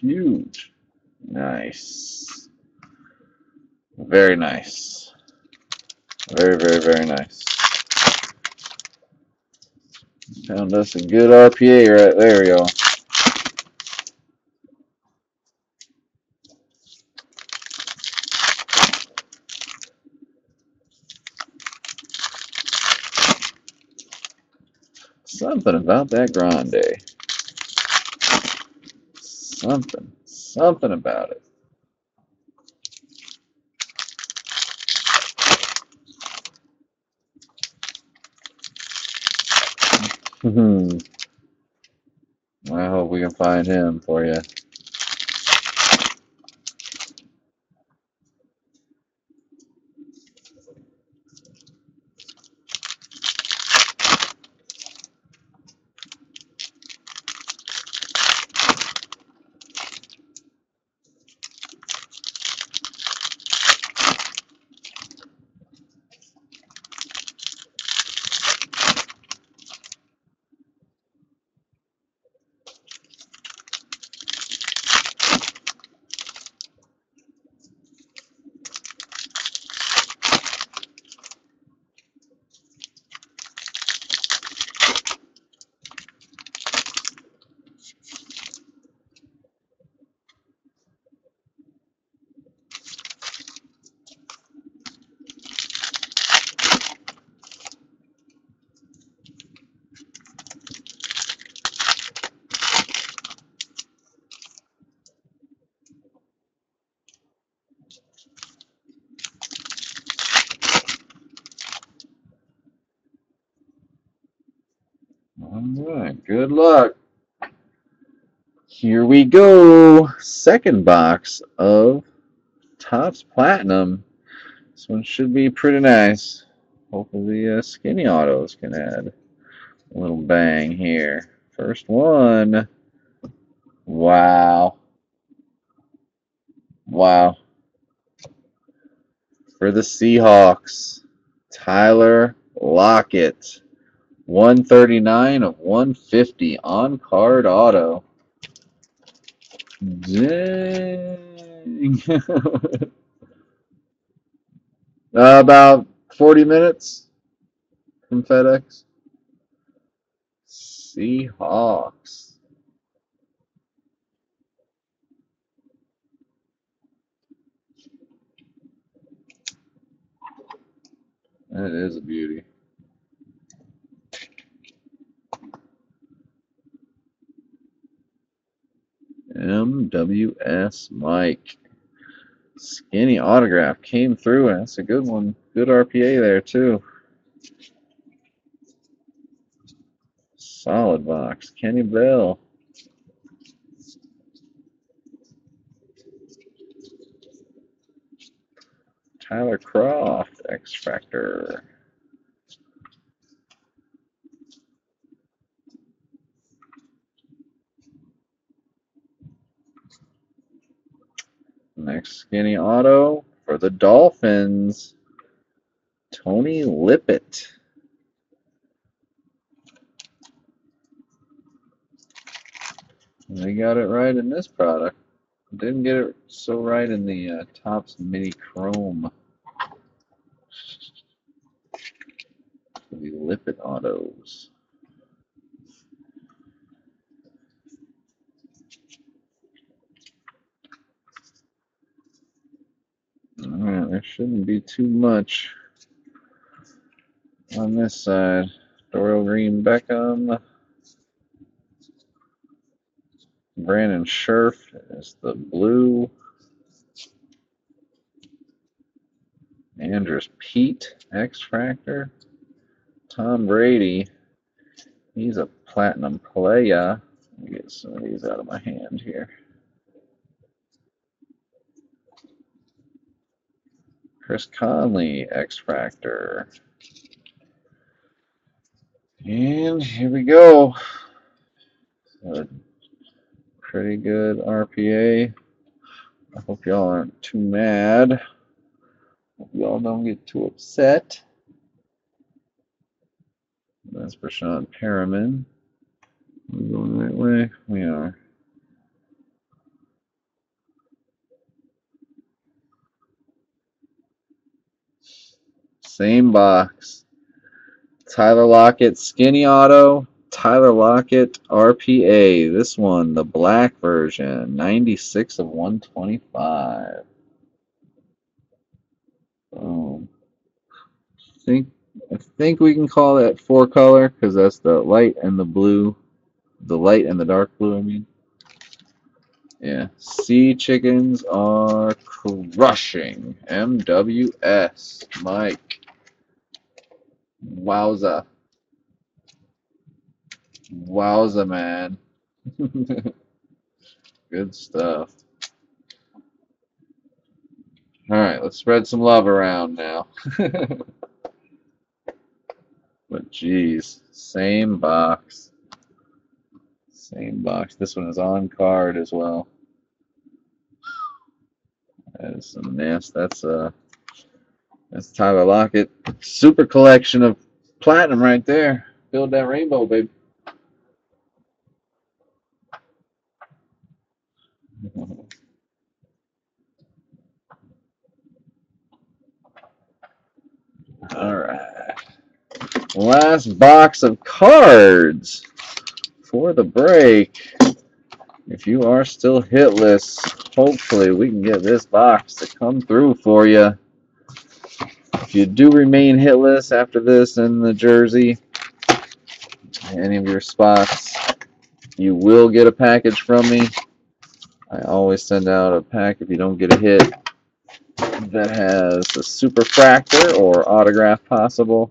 huge. Nice. Very nice. Very, very, very nice. Us a good RPA right there, y'all. Something about that grande. Something. Something about it. Hmm. I hope we can find him for you. All right, good luck. Here we go. Second box of Topps Platinum. This one should be pretty nice. Hopefully, the uh, skinny autos can add a little bang here. First one. Wow. Wow. For the Seahawks, Tyler Lockett. 139 of 150 on card auto. Dang. Uh, about 40 minutes from FedEx. Seahawks. That is a beauty. MWS Mike. Skinny autograph came through. That's a good one. Good RPA there, too. Solid box. Kenny Bell. Tyler Kroft, X Factor. Next skinny auto for the Dolphins. Tony Lippett. They got it right in this product. Didn't get it so right in the uh, Topps Mini Chrome. The Lippett autos. Alright, there shouldn't be too much on this side. Dorial Green Beckham. Brandon Scherff is the blue. Andrus Peat, X Factor. Tom Brady, he's a platinum player. Get some of these out of my hand here. Chris Conley, X-Fractor. And here we go. A pretty good RPA. I hope y'all aren't too mad. Hope y'all don't get too upset. That's Sean Perriman. We're going the right way? We are. Same box. Tyler Lockett Skinny Auto. Tyler Lockett RPA. This one, the black version. 96 of 125. Um, I think I think we can call that four color because that's the light and the blue, the light and the dark blue. I mean, yeah. Sea chickens are crushing. MWS Mike. Wowza. Wowza, man. Good stuff. All right, let's spread some love around now. but geez, same box. Same box. This one is on card as well. That is some nasty. That's uh, that's Tyler Lockett. Super collection of platinum right there. Build that rainbow, baby. All right. Last box of cards for the break. If you are still hitless, hopefully we can get this box to come through for you. If you do remain hitless after this in the jersey, any of your spots, you will get a package from me. I always send out a pack if you don't get a hit that has a super fractor or autograph possible.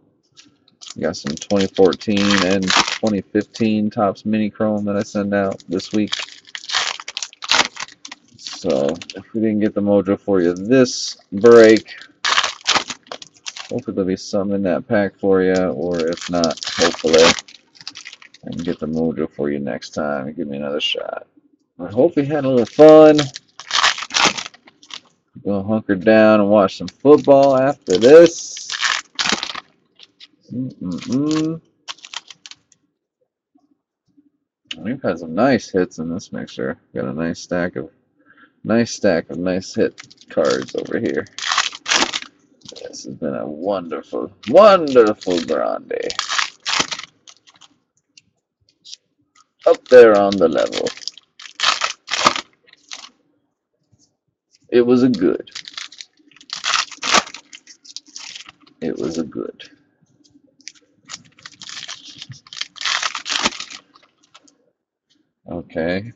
We got some 2014 and 2015 Topps Mini Chrome that I send out this week. So if we didn't get the mojo for you this break, hopefully there'll be some in that pack for you, or if not, hopefully I can get the mojo for you next time and give me another shot. I hope you had a little fun. Go hunker down and watch some football after this. Mm -mm -mm. We've had some nice hits in this mixer. Got a nice stack of nice stack of nice hit cards over here. This has been a wonderful, wonderful grande. Up there on the level. It was a good. it was a good. Okay.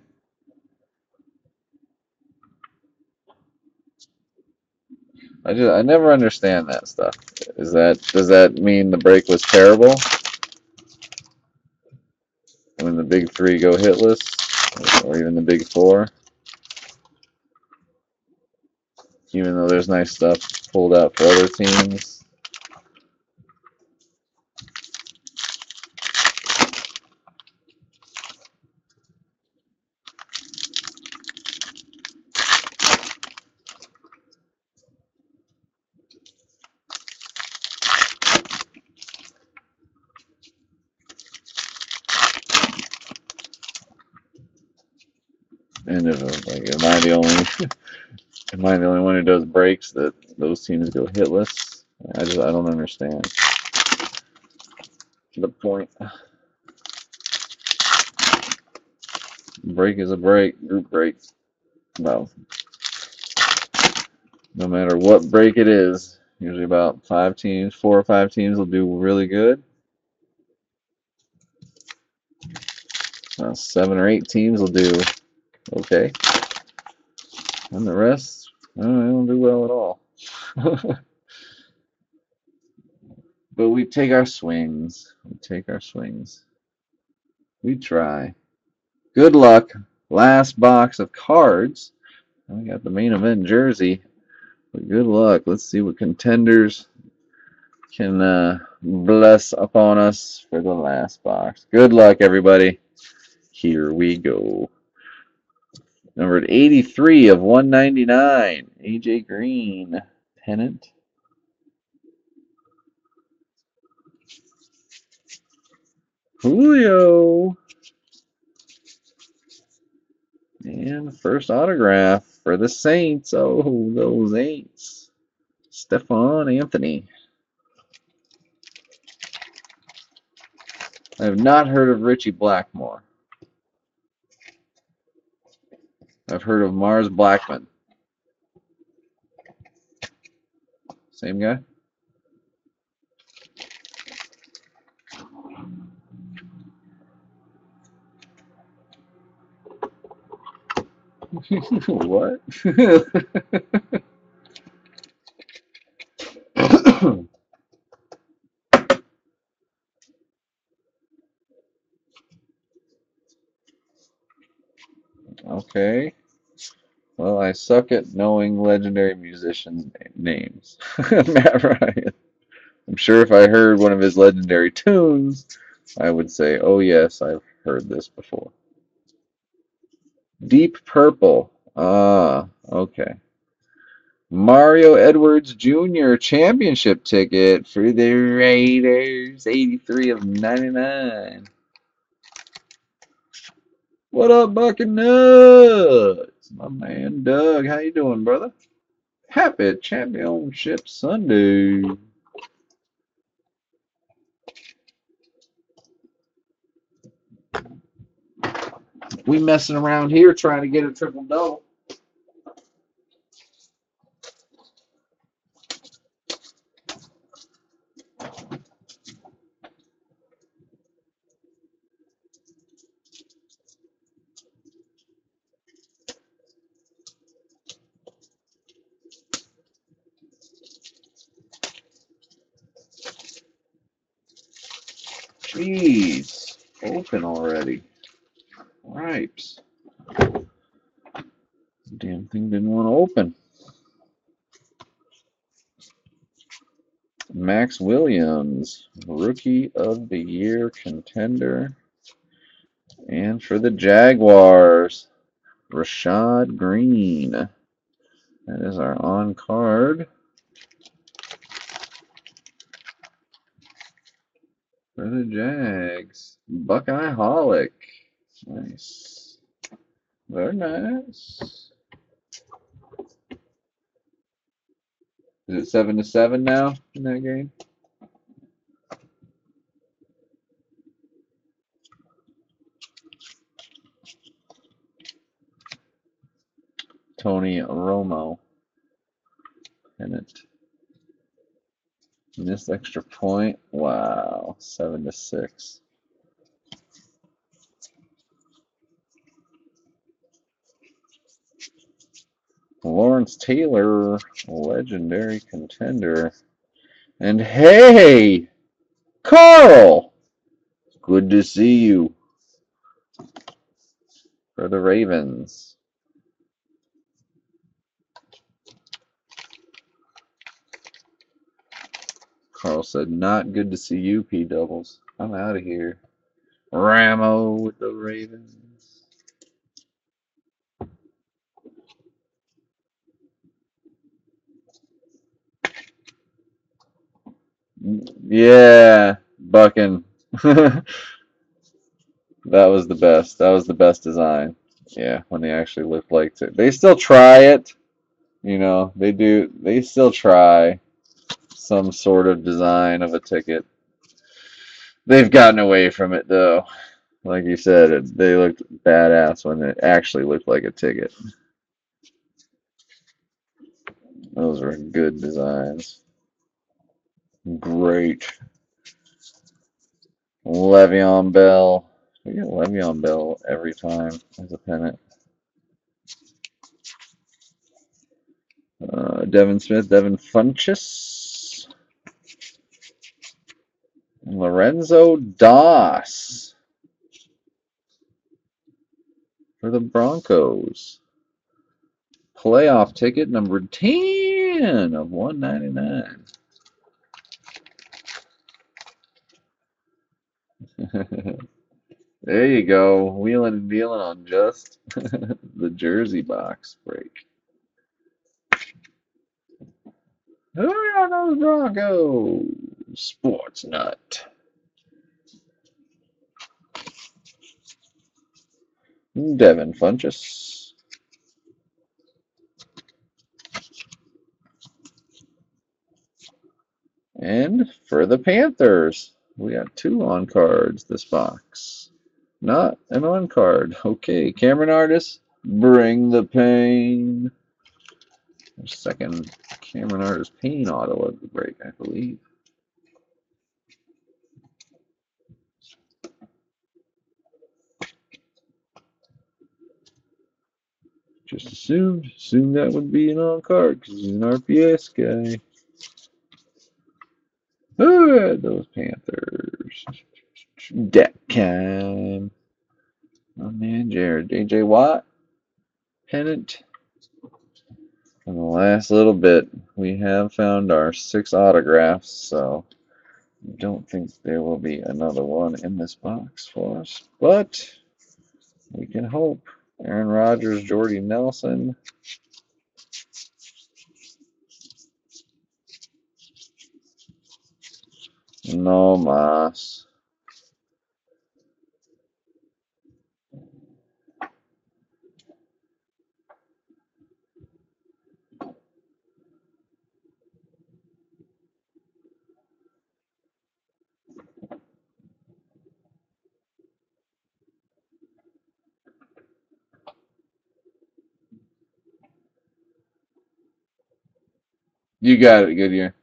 I just I never understand that stuff. Is that does that mean the break was terrible? When the big three go hitless, or even the big four? Even though there's nice stuff pulled out for other teams. And if like, am I the only am I the only one who does breaks that those teams go hitless? I just I don't understand the point. Break is a break, group break. Well, no matter what break it is, usually about five teams, four or five teams will do really good. Uh, seven or eight teams will do okay. And the rest, they don't do well at all. but we take our swings. We take our swings. We try. Good luck. Last box of cards. We got the main event jersey. But good luck. Let's see what contenders can uh, bless upon us for the last box. Good luck, everybody. Here we go. Numbered 83 of 199. AJ Green. Pennant. Julio. And first autograph for the Saints. Oh, those Saints. Stephone Anthony. I have not heard of Ritchie Blackmore. I've heard of Mars Blackman. Same guy? what? okay. Well, I suck at knowing legendary musicians' names. Matt Ryan. I'm sure if I heard one of his legendary tunes, I would say, oh yes, I've heard this before. Deep Purple. Ah, okay. Mario Edwards Jr. championship ticket for the Raiders. 83 of 99. What up, Buccanuts? My man Doug. How you doing, brother? Happy Championship Sunday. We messing around here trying to get a triple double. Jeez, open already. Ripes. Damn thing didn't want to open. Maxx Williams, Rookie of the Year contender. And for the Jaguars, Rashad Greene. That is our on card. For the Jags, Buckeye Holic. Nice. Very nice. Is it seven to seven now in that game? Tony Romo. Pennant. Missed extra point. Wow. Seven to six. Lawrence Taylor, legendary contender. And hey, Carl, good to see you for the Ravens. Carl said, not good to see you, P doubles. I'm out of here. Ramo with the Ravens. Yeah, Bucking. that was the best. That was the best design. Yeah, when they actually look like it. They still try it. You know, they do. They still try some sort of design of a ticket. They've gotten away from it though. Like you said, it, they looked badass when it actually looked like a ticket. Those were good designs. Great. Le'Veon Bell. We get Le'Veon Bell every time as a pennant. Uh, Devin Smith, Devin Funchess. Lorenzo Doss for the Broncos. Playoff ticket number 10 of 199. there you go. Wheeling and dealing on just the jersey box break. Who are those Broncos? Sports nut. Devin Funchess. And for the Panthers, we got two on cards this box. Not an on card. Okay, Cameron Artis, bring the pain. Second Cameron Artis pain auto of the break, I believe. Just assumed, assumed that would be an on card because he's an RPS guy. Oh, those Panthers. Deck cam. Oh man, Jared. JJ Watt. Pennant. In the last little bit, we have found our six autographs, so I don't think there will be another one in this box for us, but we can hope. Aaron Rodgers, Jordy Nelson, No más. You got it, Goodyear.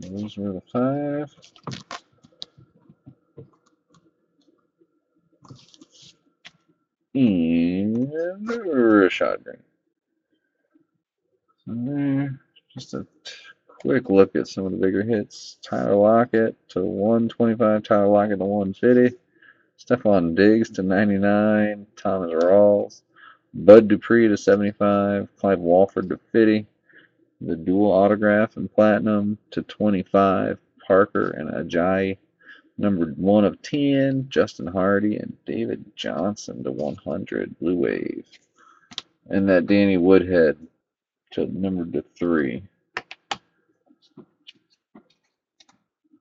Those were the five. And Rashad Greene. There, just a quick look at some of the bigger hits. Tyler Lockett to 125, Tyler Lockett to 150, Stefon Diggs to 99, Thomas Rawls, Bud Dupree to 75, Clive Walford to 50, the dual autograph and platinum to 25, Parker and Ajayi. Numbered 1 of 10, Justin Hardy and David Johnson to 100, Blue Wave. And that Danny Woodhead to numbered to 3.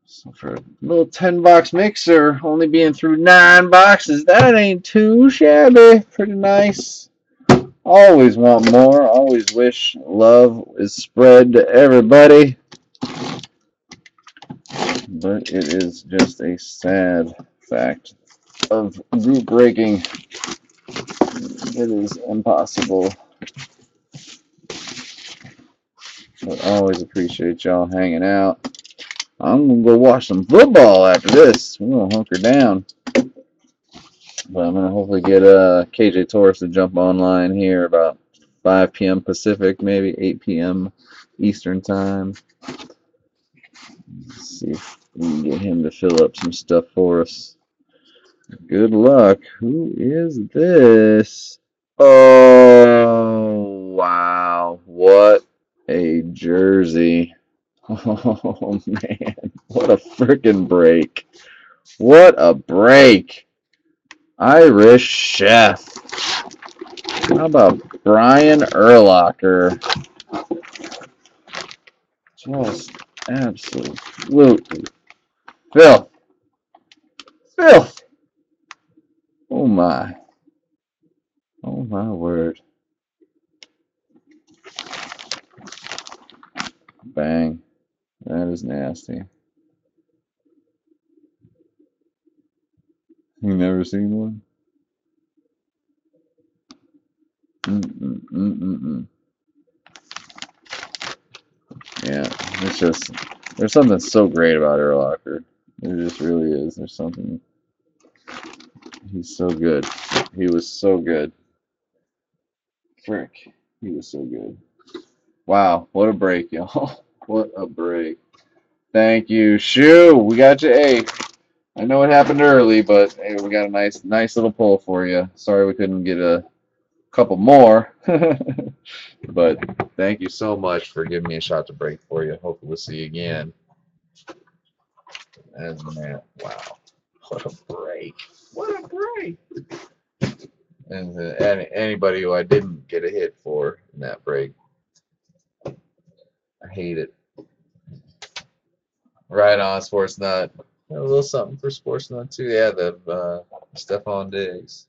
So for a little 10 box mixer, only being through 9 boxes, that ain't too shabby. Pretty nice. Always want more. Always wish love is spread to everybody. But it is just a sad fact of group breaking. It is impossible But always appreciate y'all hanging out. I'm gonna go watch some football after this. We're gonna hunker down. But I'm gonna hopefully get uh KJ Torres to jump online here about 5 p.m. Pacific, maybe 8 p.m. Eastern time. Let's see if we can get him to fill up some stuff for us. Good luck. Who is this? Oh, wow. What a jersey. Oh, man. What a freaking break. What a break. Irish Chef. How about Brian Urlacher? Just absolutely filth. Filth. Oh my. Oh my word. Bang. That is nasty. You never seen one? Mm-mm-mm-mm-mm. Yeah, it's just there's something so great about Urlacher. There just really is. There's something. He's so good. He was so good. Frick, he was so good. Wow, what a break, y'all. What a break. Thank you, Shoe. We got you. Hey, I know it happened early, but hey, we got a nice, nice little pull for you. Sorry we couldn't get a couple more, but thank you so much for giving me a shot to break for you. Hopefully we'll see you again. And man, wow, what a break! What a break! And any, anybody who I didn't get a hit for in that break, I hate it. Right on, Sports Nut. A little something for Sports Nut too. Yeah, the uh, Stefon Diggs.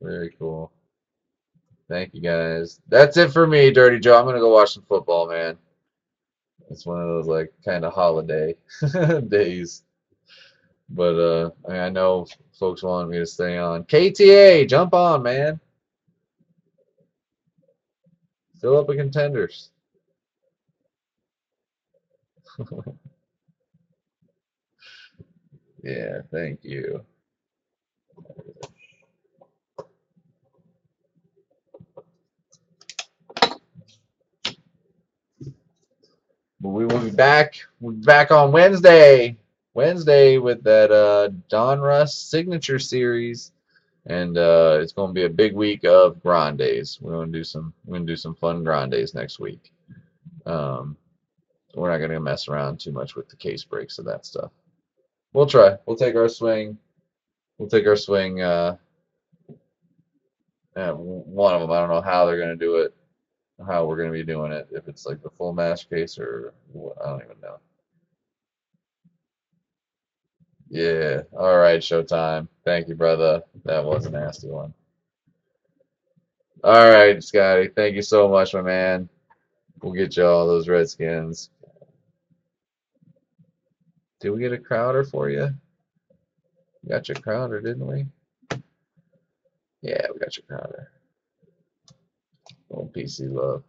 Very cool. Thank you guys. That's it for me, Dirty Joe. I'm gonna go watch some football, man. It's one of those like kind of holiday days. But uh, I, mean, I know folks want me to stay on. KTA, jump on, man. Fill up a contenders. yeah, thank you. But we will be back. We'll be back on Wednesday. Wednesday with that uh, Donruss signature series, and uh, it's going to be a big week of grandes. We're going to do some. We're going to do some fun grandes next week. Um, we're not going to mess around too much with the case breaks of that stuff. We'll try. We'll take our swing. We'll take our swing. Uh, one of them. I don't know how they're going to do it how we're going to be doing it. If it's like the full mash case or I don't even know. Yeah. All right, Showtime. Thank you, brother. That was a nasty one. All right, Scotty. Thank you so much, my man. We'll get you all those Redskins. Did we get a Crowder for you? We got your Crowder, didn't we? Yeah, we got your Crowder. On PC love.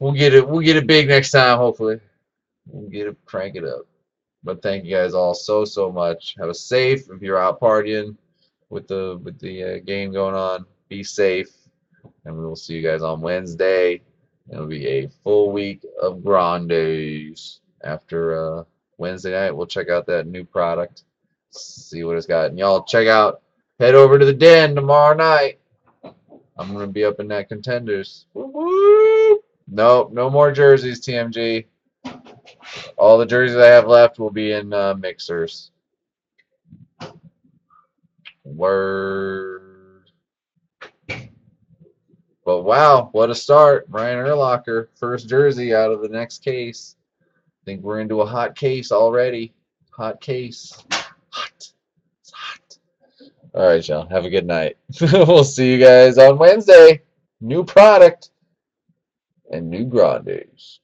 We'll get it. We'll get it big next time. Hopefully, we'll get it. Crank it up. But thank you guys all so so much. Have a safe. If you're out partying with the with the uh, game going on, be safe. And we will see you guys on Wednesday. It'll be a full week of grandes after uh, Wednesday night. We'll check out that new product, see what it's got. And y'all check out, head over to the den tomorrow night. I'm gonna be up in that contenders. Nope, no more jerseys, TMG. All the jerseys I have left will be in uh, mixers. Word. But wow, what a start. Brian Urlacher, first jersey out of the next case. I think we're into a hot case already. Hot case. Hot, hot. All right, y'all. Have a good night. we'll see you guys on Wednesday. New product and new grandes.